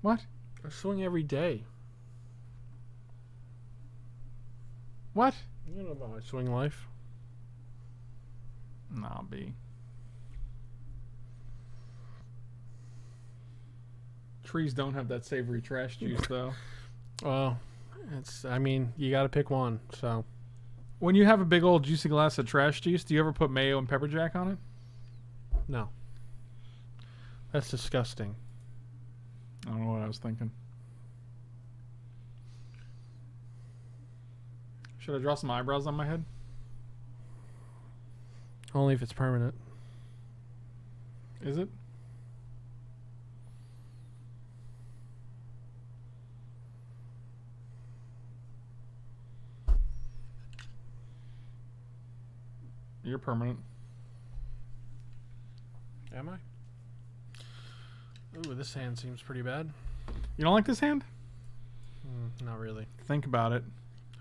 What? I swing every day. What? You know about my swing life. Nah, B. Trees don't have that savory trash juice, though. Well, it's. I mean, you got to pick one. So When you have a big old juicy glass of trash juice, do you ever put mayo and pepper jack on it? no. That's disgusting. I don't know what I was thinking. Should I draw some eyebrows on my head? Only if it's permanent. Is it? You're permanent. Am I? Ooh, this hand seems pretty bad. You don't like this hand? Mm, not really. Think about it.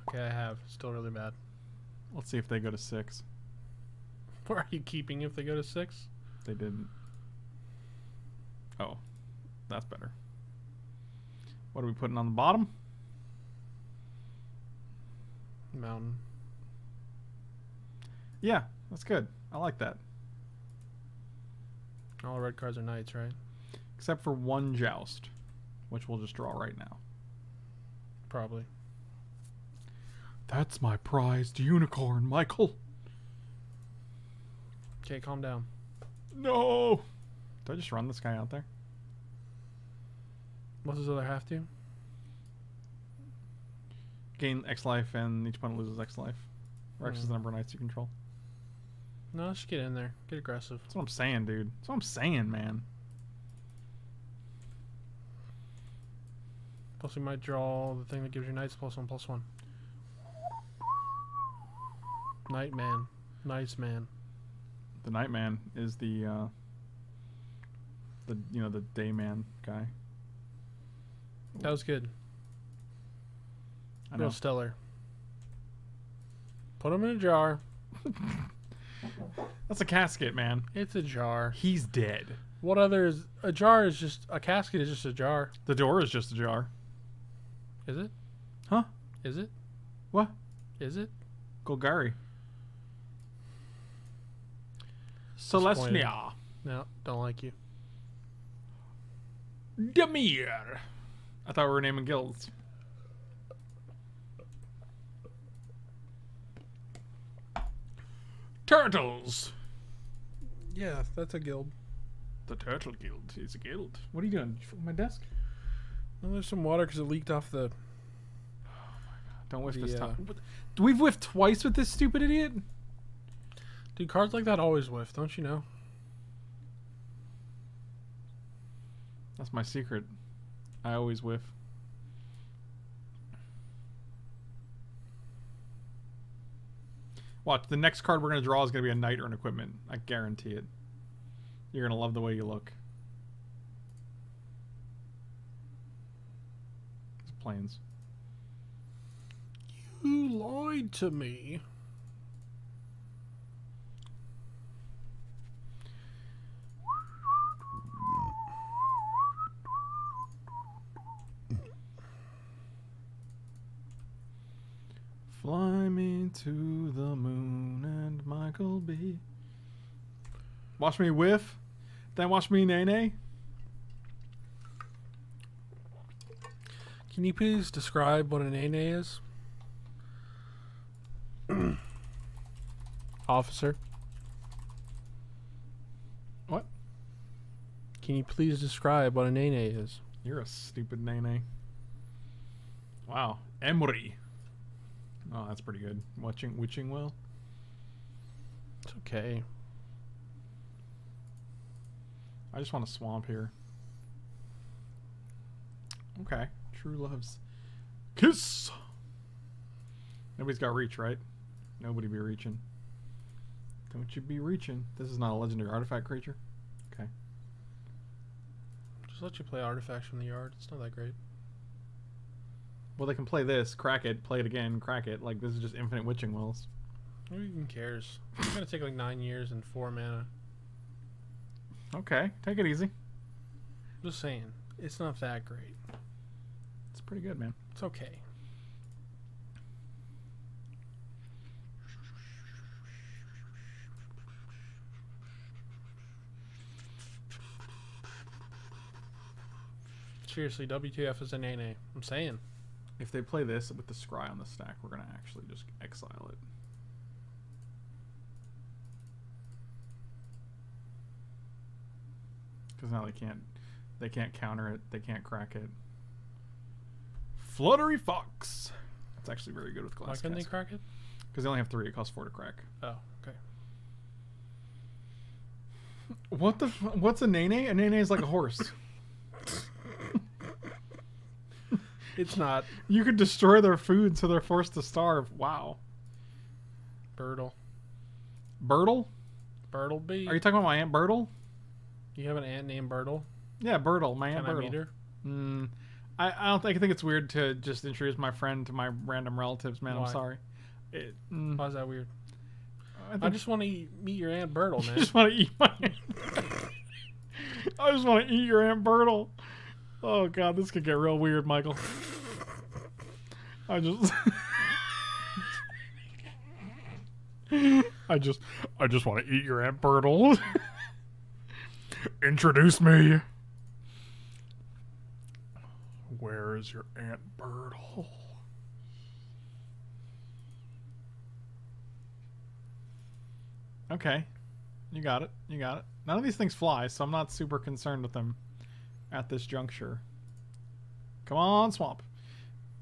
Okay, I have. Still really bad. Let's see if they go to six. What are you keeping if they go to six? They didn't. Oh, that's better. What are we putting on the bottom? Mountain. Yeah, that's good. I like that. All red cards are knights, right? Except for one joust, which we'll just draw right now. Probably. That's my prized unicorn, Michael. Okay, calm down. No. Did I just run this guy out there? What's his other half do? Gain X life and each opponent loses X life. Or X is Hmm. the number of knights you control. No, just get in there. Get aggressive. That's what I'm saying, dude. That's what I'm saying, man. Plus, we might draw the thing that gives you knights plus one plus one. Night man. Nice man. The Nightman is the uh the you know the Dayman guy. That was good. I know. Real stellar. Put him in a jar. That's a casket, man. It's a jar. He's dead. What other is a jar? Is just a casket. Is just a jar. The door is just a jar. Is it? Huh? Is it? What? Is it? Golgari. Selesnya. No, don't like you. Dimir. I thought we were naming guilds. Turtles. Yeah, that's a guild. The Turtle Guild is a guild. What are you doing? You my desk? Well, there's some water because it leaked off the. Oh my god! Don't whiff The, this uh, time. What- We've whiffed twice with this stupid idiot. Dude, cards like that always whiff, don't you know? That's my secret. I always whiff. Watch, the next card we're gonna draw is gonna be a knight or an equipment. I guarantee it. You're gonna love the way you look. It's planes. You lied to me. Fly me to the moon and Michael B. Watch me whiff, then watch me nay nay. Can you please describe what an nay is? Officer. What? Can you please describe what a nay nay is? You're a stupid nay nay. Wow, Emery. Oh, that's pretty good. Watching witching well. It's okay. I just want a swamp here. Okay. True loves. Kiss! Nobody's got reach, right? Nobody be reaching. Don't you be reaching. This is not a legendary artifact creature. Okay. Just let you play artifacts from the yard. It's not that great. Well, they can play this, crack it, play it again, crack it. Like, this is just infinite witching wells. Who even cares? It's gonna take like nine years and four mana. Okay. Take it easy. Just saying, it's not that great. It's pretty good, man. It's okay. Seriously, WTF is a nene. I'm saying. If they play this with the scry on the stack, we're going to actually just exile it. Because now they can't, they can't counter it. They can't crack it. Flutterfox. That's actually very good with Why glass. couldn't they crack it? Because they only have three. It costs four to crack. Oh, okay. What the? F- what's a nene? A nene is like a horse. It's not. you could destroy their food, so they're forced to starve. Wow. Birdle. Birtle? Birdle B. Are you talking about my aunt You have an aunt named Birdle? Yeah, Birtle. My aunt Can I meet her? Mm, I, I don't think I think it's weird to just introduce my friend to my random relatives, man. Why? I'm sorry. It, mm, Why is that weird? I, I just want to meet your Aunt you man. just want to eat my. I just want to eat your aunt Birtle. Oh god, this could get real weird, Michael. I just. I just, I just want to eat your aunt Birtle. Introduce me. Where is your aunt Birtle? Okay, you got it. You got it. None of these things fly, so I'm not super concerned with them at this juncture. Come on, swamp.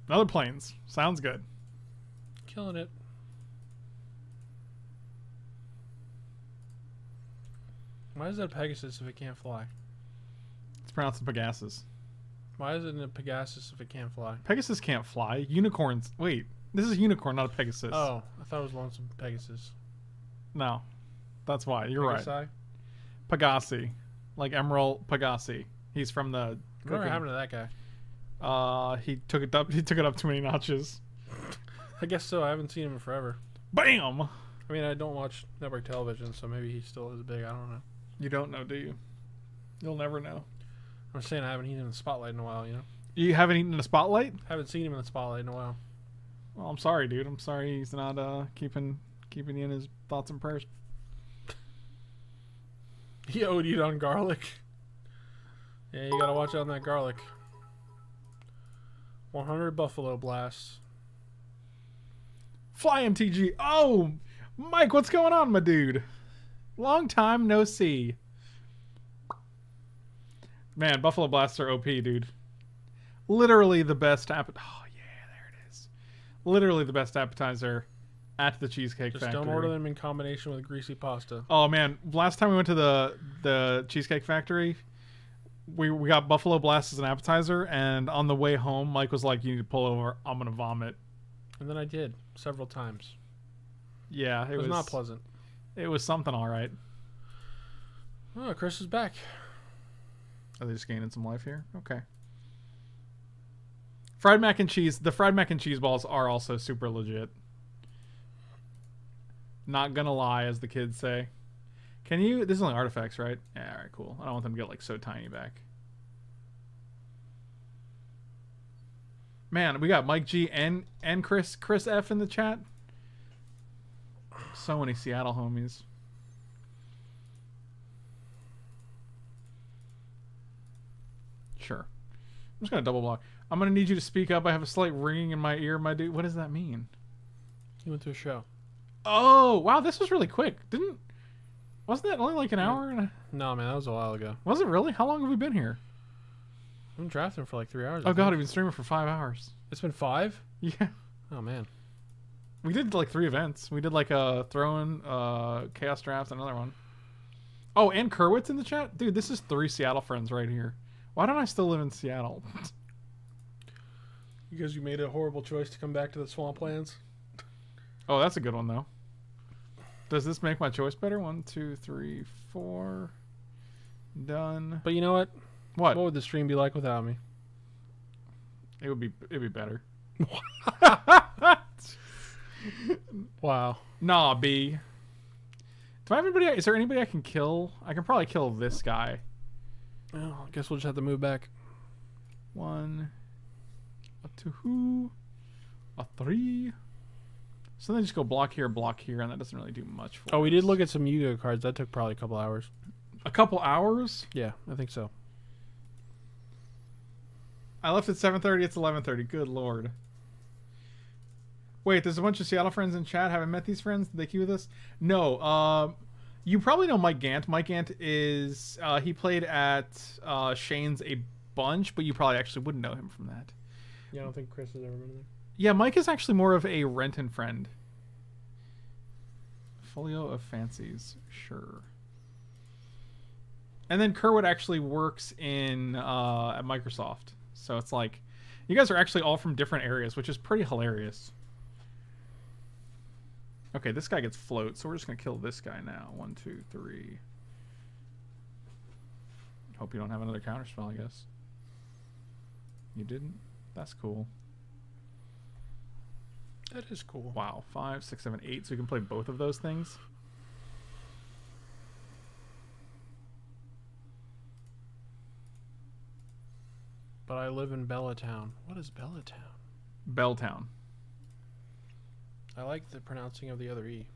Another planes. Sounds good. Killing it. Why is that Pegasus if it can't fly? It's pronounced Pegasus. Why is it a Pegasus if it can't fly? Pegasus can't fly. Unicorns. Wait, this is unicorn, not a Pegasus. Oh, I thought it was Lonesome Pegasus. no, that's why. You're right. Pegasi? Pegasi, like Emeril Pegasi. He's from the. Whatever cooking- happened to that guy? Uh, he took it up. He took it up too many notches. I guess so. I haven't seen him in forever. Bam. I mean, I don't watch network television, so maybe he still is big. I don't know. You don't know, do you? You'll never know. I'm saying I haven't seen him in the spotlight in a while. You know, You haven't eaten in the spotlight? haven't seen him in the spotlight in a while. Well, I'm sorry, dude. I'm sorry he's not uh keeping keeping you in his thoughts and prayers. He OD'd on garlic. Yeah, you gotta watch out on that garlic. 100 Buffalo Blasts. Fly MTG. Oh, Mike, what's going on, my dude? Long time no see. Man, Buffalo Blasts are OP, dude. Literally the best app. Oh yeah, there it is. Literally the best appetizer at the Cheesecake Just Factory. don't order them in combination with greasy pasta. Oh man, last time we went to the the Cheesecake Factory, we we got Buffalo Blast as an appetizer, and on the way home, Mike was like, "You need to pull over. I'm gonna vomit." And then I did several times. Yeah, it, It was, not pleasant. It was something all right. Oh, Chris is back. Are they just gaining some life here? Okay. Fried mac and cheese. The fried mac and cheese balls are also super legit. Not gonna lie, as the kids say. Can you? This is only artifacts, right? Yeah. All right. Cool. I don't want them to get like so tiny back. Man, we got Mike G and and Chris Chris F in the chat. So many Seattle homies. Sure. I'm just gonna double block. I'm gonna need you to speak up. I have a slight ringing in my ear, my dude. What does that mean? He went to a show. Oh, wow, this was really quick. Didn't wasn't that only like an hour? And a, No, man, that was a while ago. was it really? How long have we been here? I've been drafting for like three hours. I Oh god, we've been streaming for five hours. it's been five. Yeah, Oh man, we did like three events. We did like a throw-in, uh, chaos draft, another one. Oh, and Kerwitz in the chat, dude. This is three Seattle friends right here. Why don't I still live in Seattle? because you made a horrible choice to come back to the swamplands. Oh, that's a good one though. Does this make my choice better? One, two, three, four. Done. But you know what? What? What would the stream be like without me? It would be. It'd be better. Wow. Nah, B. Do I have anybody? Is there anybody I can kill? I can probably kill this guy. Well, I guess we'll just have to move back. One, a two, a three. So then just go block here, block here, and that doesn't really do much for Oh, we did look at some Yu-Gi-Oh cards. That took probably a couple hours. a couple hours. Yeah, I think so. I left at 7:30. It's 11:30. Good lord. Wait, there's a bunch of Seattle friends in chat. Haven't met these friends. Did they queue with us? No. Um, you probably know Mike Gant. Mike Gant is uh, he played at uh, Shane's a bunch, but you probably actually wouldn't know him from that. Yeah, I don't think Chris has ever been there. Yeah, Mike is actually more of a Renton friend. Folio of Fancies, sure. And then Kerwood actually works in uh, at Microsoft, so it's like you guys are actually all from different areas, which is pretty hilarious. Okay, this guy gets float, so we're just gonna kill this guy now. One, two, three. Hope you don't have another counter spell, I guess. You didn't? That's cool. That is cool. Wow, five, six, seven, eight. So you can play both of those things. But I live in Bellatown. What is Bellatown? Belltown. I like the pronouncing of the other E.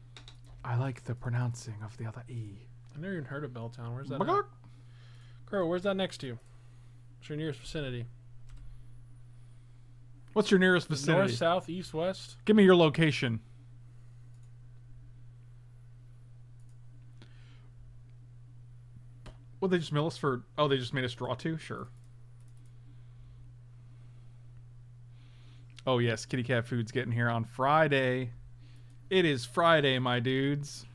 I like the pronouncing of the other E. I never even heard of Belltown. Where's that? At? Girl, where's that next to? What's your nearest vicinity? What's your nearest vicinity? North, south, east, west? Give me your location. Well, they just mill us for. Oh, they just made us draw two? Sure. Oh, yes. Kitty Cat Food's getting here on Friday. It is Friday, my dudes.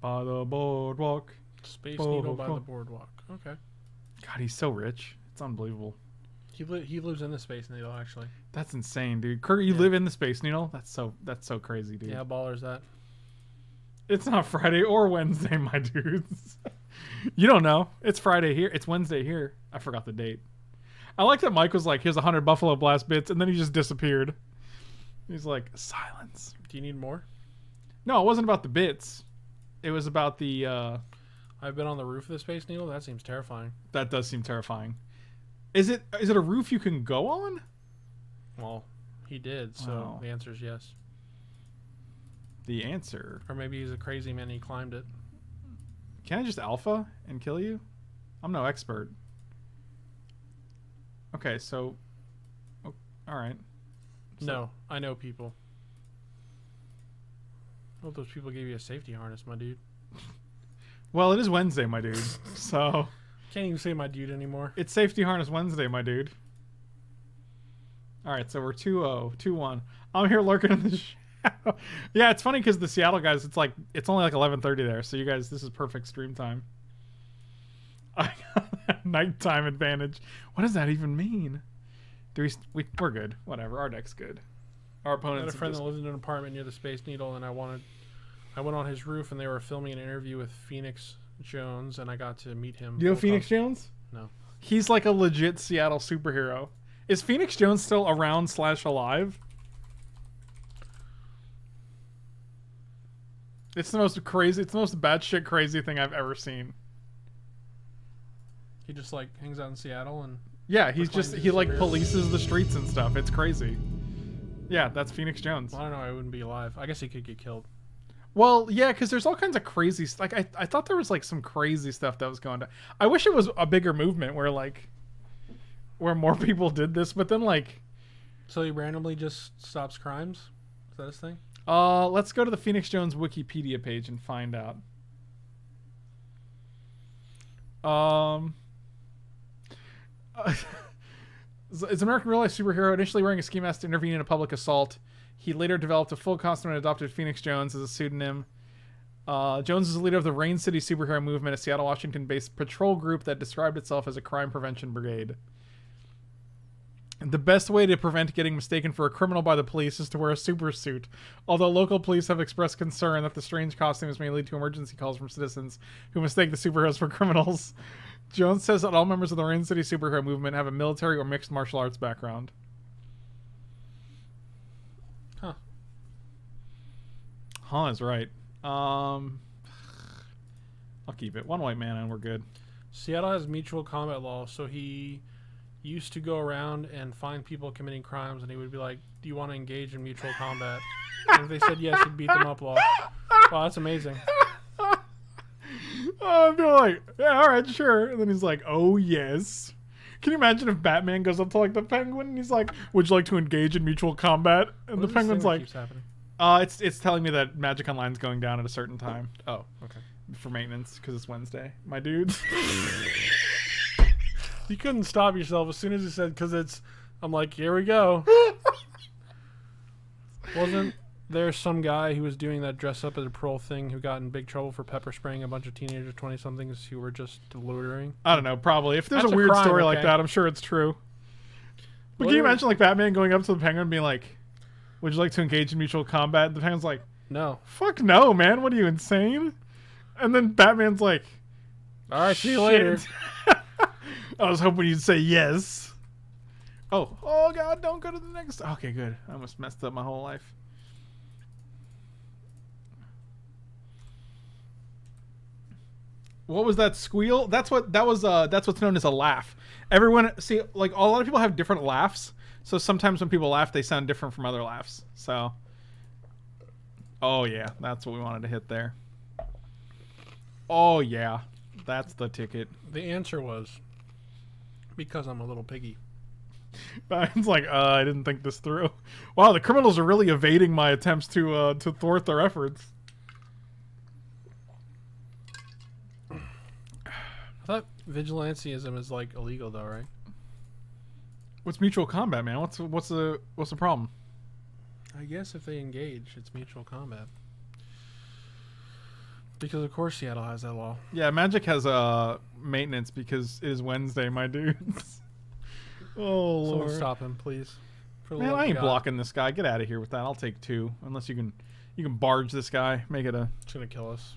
By the boardwalk. Space Oh, Needle by the boardwalk. Okay. God, he's so rich. It's unbelievable. He li- he lives in the Space Needle actually. That's insane, dude. Kurt, you Yeah. live in the Space Needle? That's so that's so crazy, dude. Yeah, how baller is that? It's not Friday or Wednesday, my dudes. you don't know. It's Friday here. It's Wednesday here. I forgot the date. I like that Mike was like, here's a hundred Buffalo Blast bits, and then he just disappeared. He's like, silence. Do you need more? No, it wasn't about the bits. It was about the uh I've been on the roof of the Space Needle. That seems terrifying. that does seem terrifying. Is it is it a roof you can go on? Well, he did, so Wow. the answer is yes. The answer. Or maybe he's a crazy man. and He climbed it. Can I just alpha and kill you? I'm no expert. Okay, so oh, all right. So- no, I know people. I hope those people gave you a safety harness, my dude. Well, it is Wednesday, my dude. so Can't even say my dude anymore. it's safety harness Wednesday, my dude. All right, so we're 2-0, 2-1. I'm here lurking in the shadow. yeah, it's funny because the Seattle guys, it's like it's only like 11:30 there, so you guys, this is perfect stream time. I nighttime advantage. What does that even mean? Do we, we we're good. Whatever. Our deck's good. Our I had opponents. a friend just- that lived in an apartment near the Space Needle, and I wanted, I went on his roof, and they were filming an interview with Phoenix Jones, and I got to meet him. Do you know Phoenix time. Jones? No. He's like a legit Seattle superhero. Is Phoenix Jones still around slash alive? It's the most crazy. It's the most batshit crazy thing I've ever seen. He just like hangs out in Seattle, and Yeah, he's just he like polices the streets and stuff. It's crazy. Yeah, that's Phoenix Jones. I don't know. I wouldn't be alive. I guess he could get killed. Well, yeah, because there's all kinds of crazy. Like I, I thought there was like some crazy stuff that was going on. I wish it was a bigger movement where like, where more people did this. But then like, So he randomly just stops crimes. Is that his thing? uh, let's go to the Phoenix Jones Wikipedia page and find out. Um, is an American real life superhero initially wearing a ski mask to intervene in a public assault. He later developed a full costume and adopted Phoenix Jones as a pseudonym. Uh, Jones is the leader of the Rain City superhero movement, a Seattle, Washington based patrol group that described itself as a crime prevention brigade. The best way to prevent getting mistaken for a criminal by the police is to wear a super suit. Although local police have expressed concern that the strange costumes may lead to emergency calls from citizens who mistake the superheroes for criminals, Jones says that all members of the Rain City superhero movement have a military or mixed martial arts background. Huh. Huh is right. Um, I'll keep it. One white man and we're good. Seattle has mutual combat law, so he used to go around and find people committing crimes, and he would be like, "Do you want to engage in mutual combat?" and if they said yes, he'd beat them up. Law. Wow, that's amazing. Oh, I'd be like, yeah, all right, sure. And then he's like, oh, yes. Can you imagine if Batman goes up to like the penguin and he's like, would you like to engage in mutual combat? And What the penguin's like, uh, it's it's telling me that Magic Online's going down at a certain time Oh, okay. for maintenance because it's Wednesday. My dudes. You couldn't stop yourself as soon as you said because it's. I'm like, here we go. Wasn't there some guy who was doing that dress up as a pearl thing who got in big trouble for pepper spraying a bunch of teenagers, twenty somethings who were just loitering? I don't know. Probably if there's That's a a weird crime, story like that, I'm sure it's true. But can you imagine like Batman going up to the penguin and being like, "Would you like to engage in mutual combat?" And the penguin's like, No. "Fuck no, man! What are you insane?" And then Batman's like, All right, see you later. I was hoping you'd say yes. Oh, oh God! Don't go to the next. Okay, good. I almost messed up my whole life. What was that squeal? That's what that was. Uh, that's what's known as a laugh. Everyone see, like a lot of people have different laughs. So sometimes when people laugh, they sound different from other laughs. So, oh yeah, that's what we wanted to hit there. Oh yeah, that's the ticket. The answer was because I'm a little piggy. Batman's like, uh, I didn't think this through. Wow, the criminals are really evading my attempts to uh, to thwart their efforts. Thought vigilantism is like illegal though, right? What's mutual combat, man? What's what's the what's the problem? I guess if they engage, it's mutual combat. Because of course Seattle has that law. Yeah, Magic has uh maintenance because it is Wednesday, my dudes. oh Someone lord, stop him, please. Man, I ain't God. blocking this guy. Get out of here with that. I'll take two, unless you can you can barge this guy. Make it a. It's gonna kill us.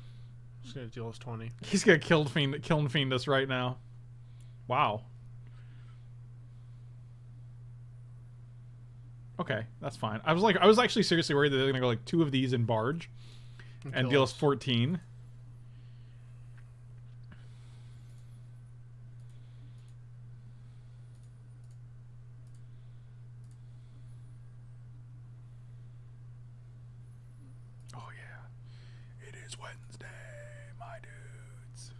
It's gonna deal us twenty. He's gonna kill fiend, kill fiend us right now. Wow. Okay, that's fine. I was like, I was actually seriously worried that they're gonna go like two of these in barge and kill deal us us. 14. Oh yeah, it is Wednesday, my dudes.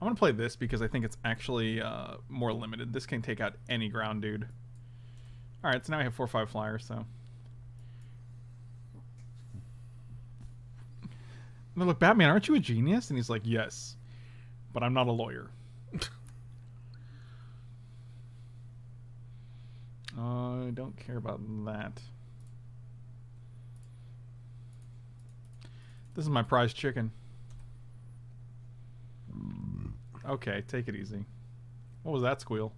I'm gonna play this because I think it's actually uh, more limited. This can take out any ground dude. All right, so now I have four or five flyers. So. And they're like, Batman, aren't you a genius? And he's like, Yes, but I'm not a lawyer. I don't care about that. This is my prize chicken. Okay, take it easy. What was that squeal?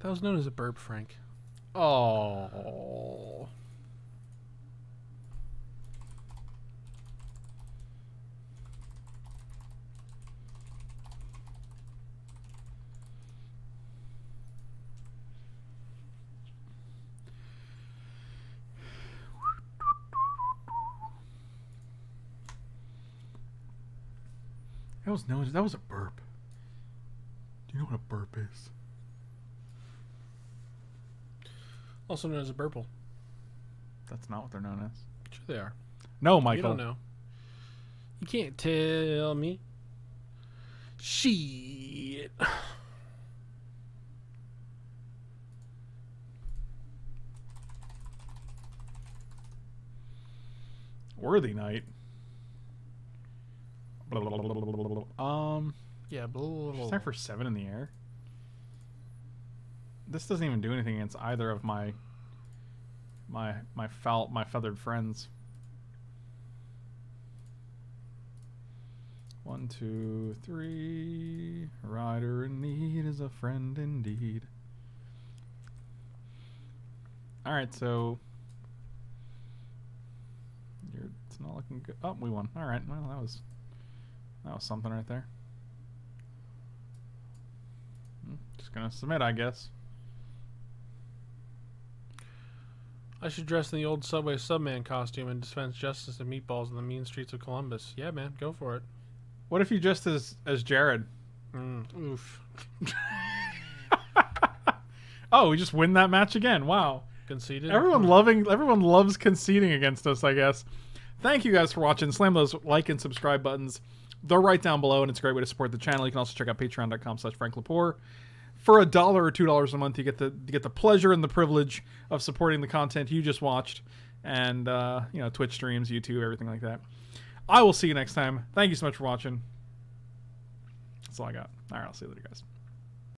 That was known as a burp, Frank. Oh. That was no. That was a burp. Do you know what a burp is? Also known as a burple. That's not what they're known as. Sure they are. No, Michael. You don't know. You can't tell me. Shit. Worthy Knight. Um, Yeah, blah, blah, blah, for seven in the air. This doesn't even do anything against either of my my my foul my feathered friends. One, two, three. Rider in need is a friend indeed. All right, so you're, it's not looking good. Oh, we won. All right, well that was that was something right there. Hmm, Just gonna submit, I guess. I should dress in the old Subway Subman costume and dispense justice and meatballs in the mean streets of Columbus. Yeah, man, go for it. What if you just as as Jared? Mm, oof. Oh, we just win that match again. Wow. Conceded. Everyone loving everyone loves conceding against us, I guess. Thank you guys for watching. Slam those like and subscribe buttons. They're right down below, and it's a great way to support the channel. You can also check out patreon.com slash Frank Lepore. For a dollar or two dollars a month, you get the you get the pleasure and the privilege of supporting the content you just watched. And uh, you know, Twitch streams, YouTube, everything like that. I will see you next time. Thank you so much for watching. That's all I got. All right, I'll see you later, guys.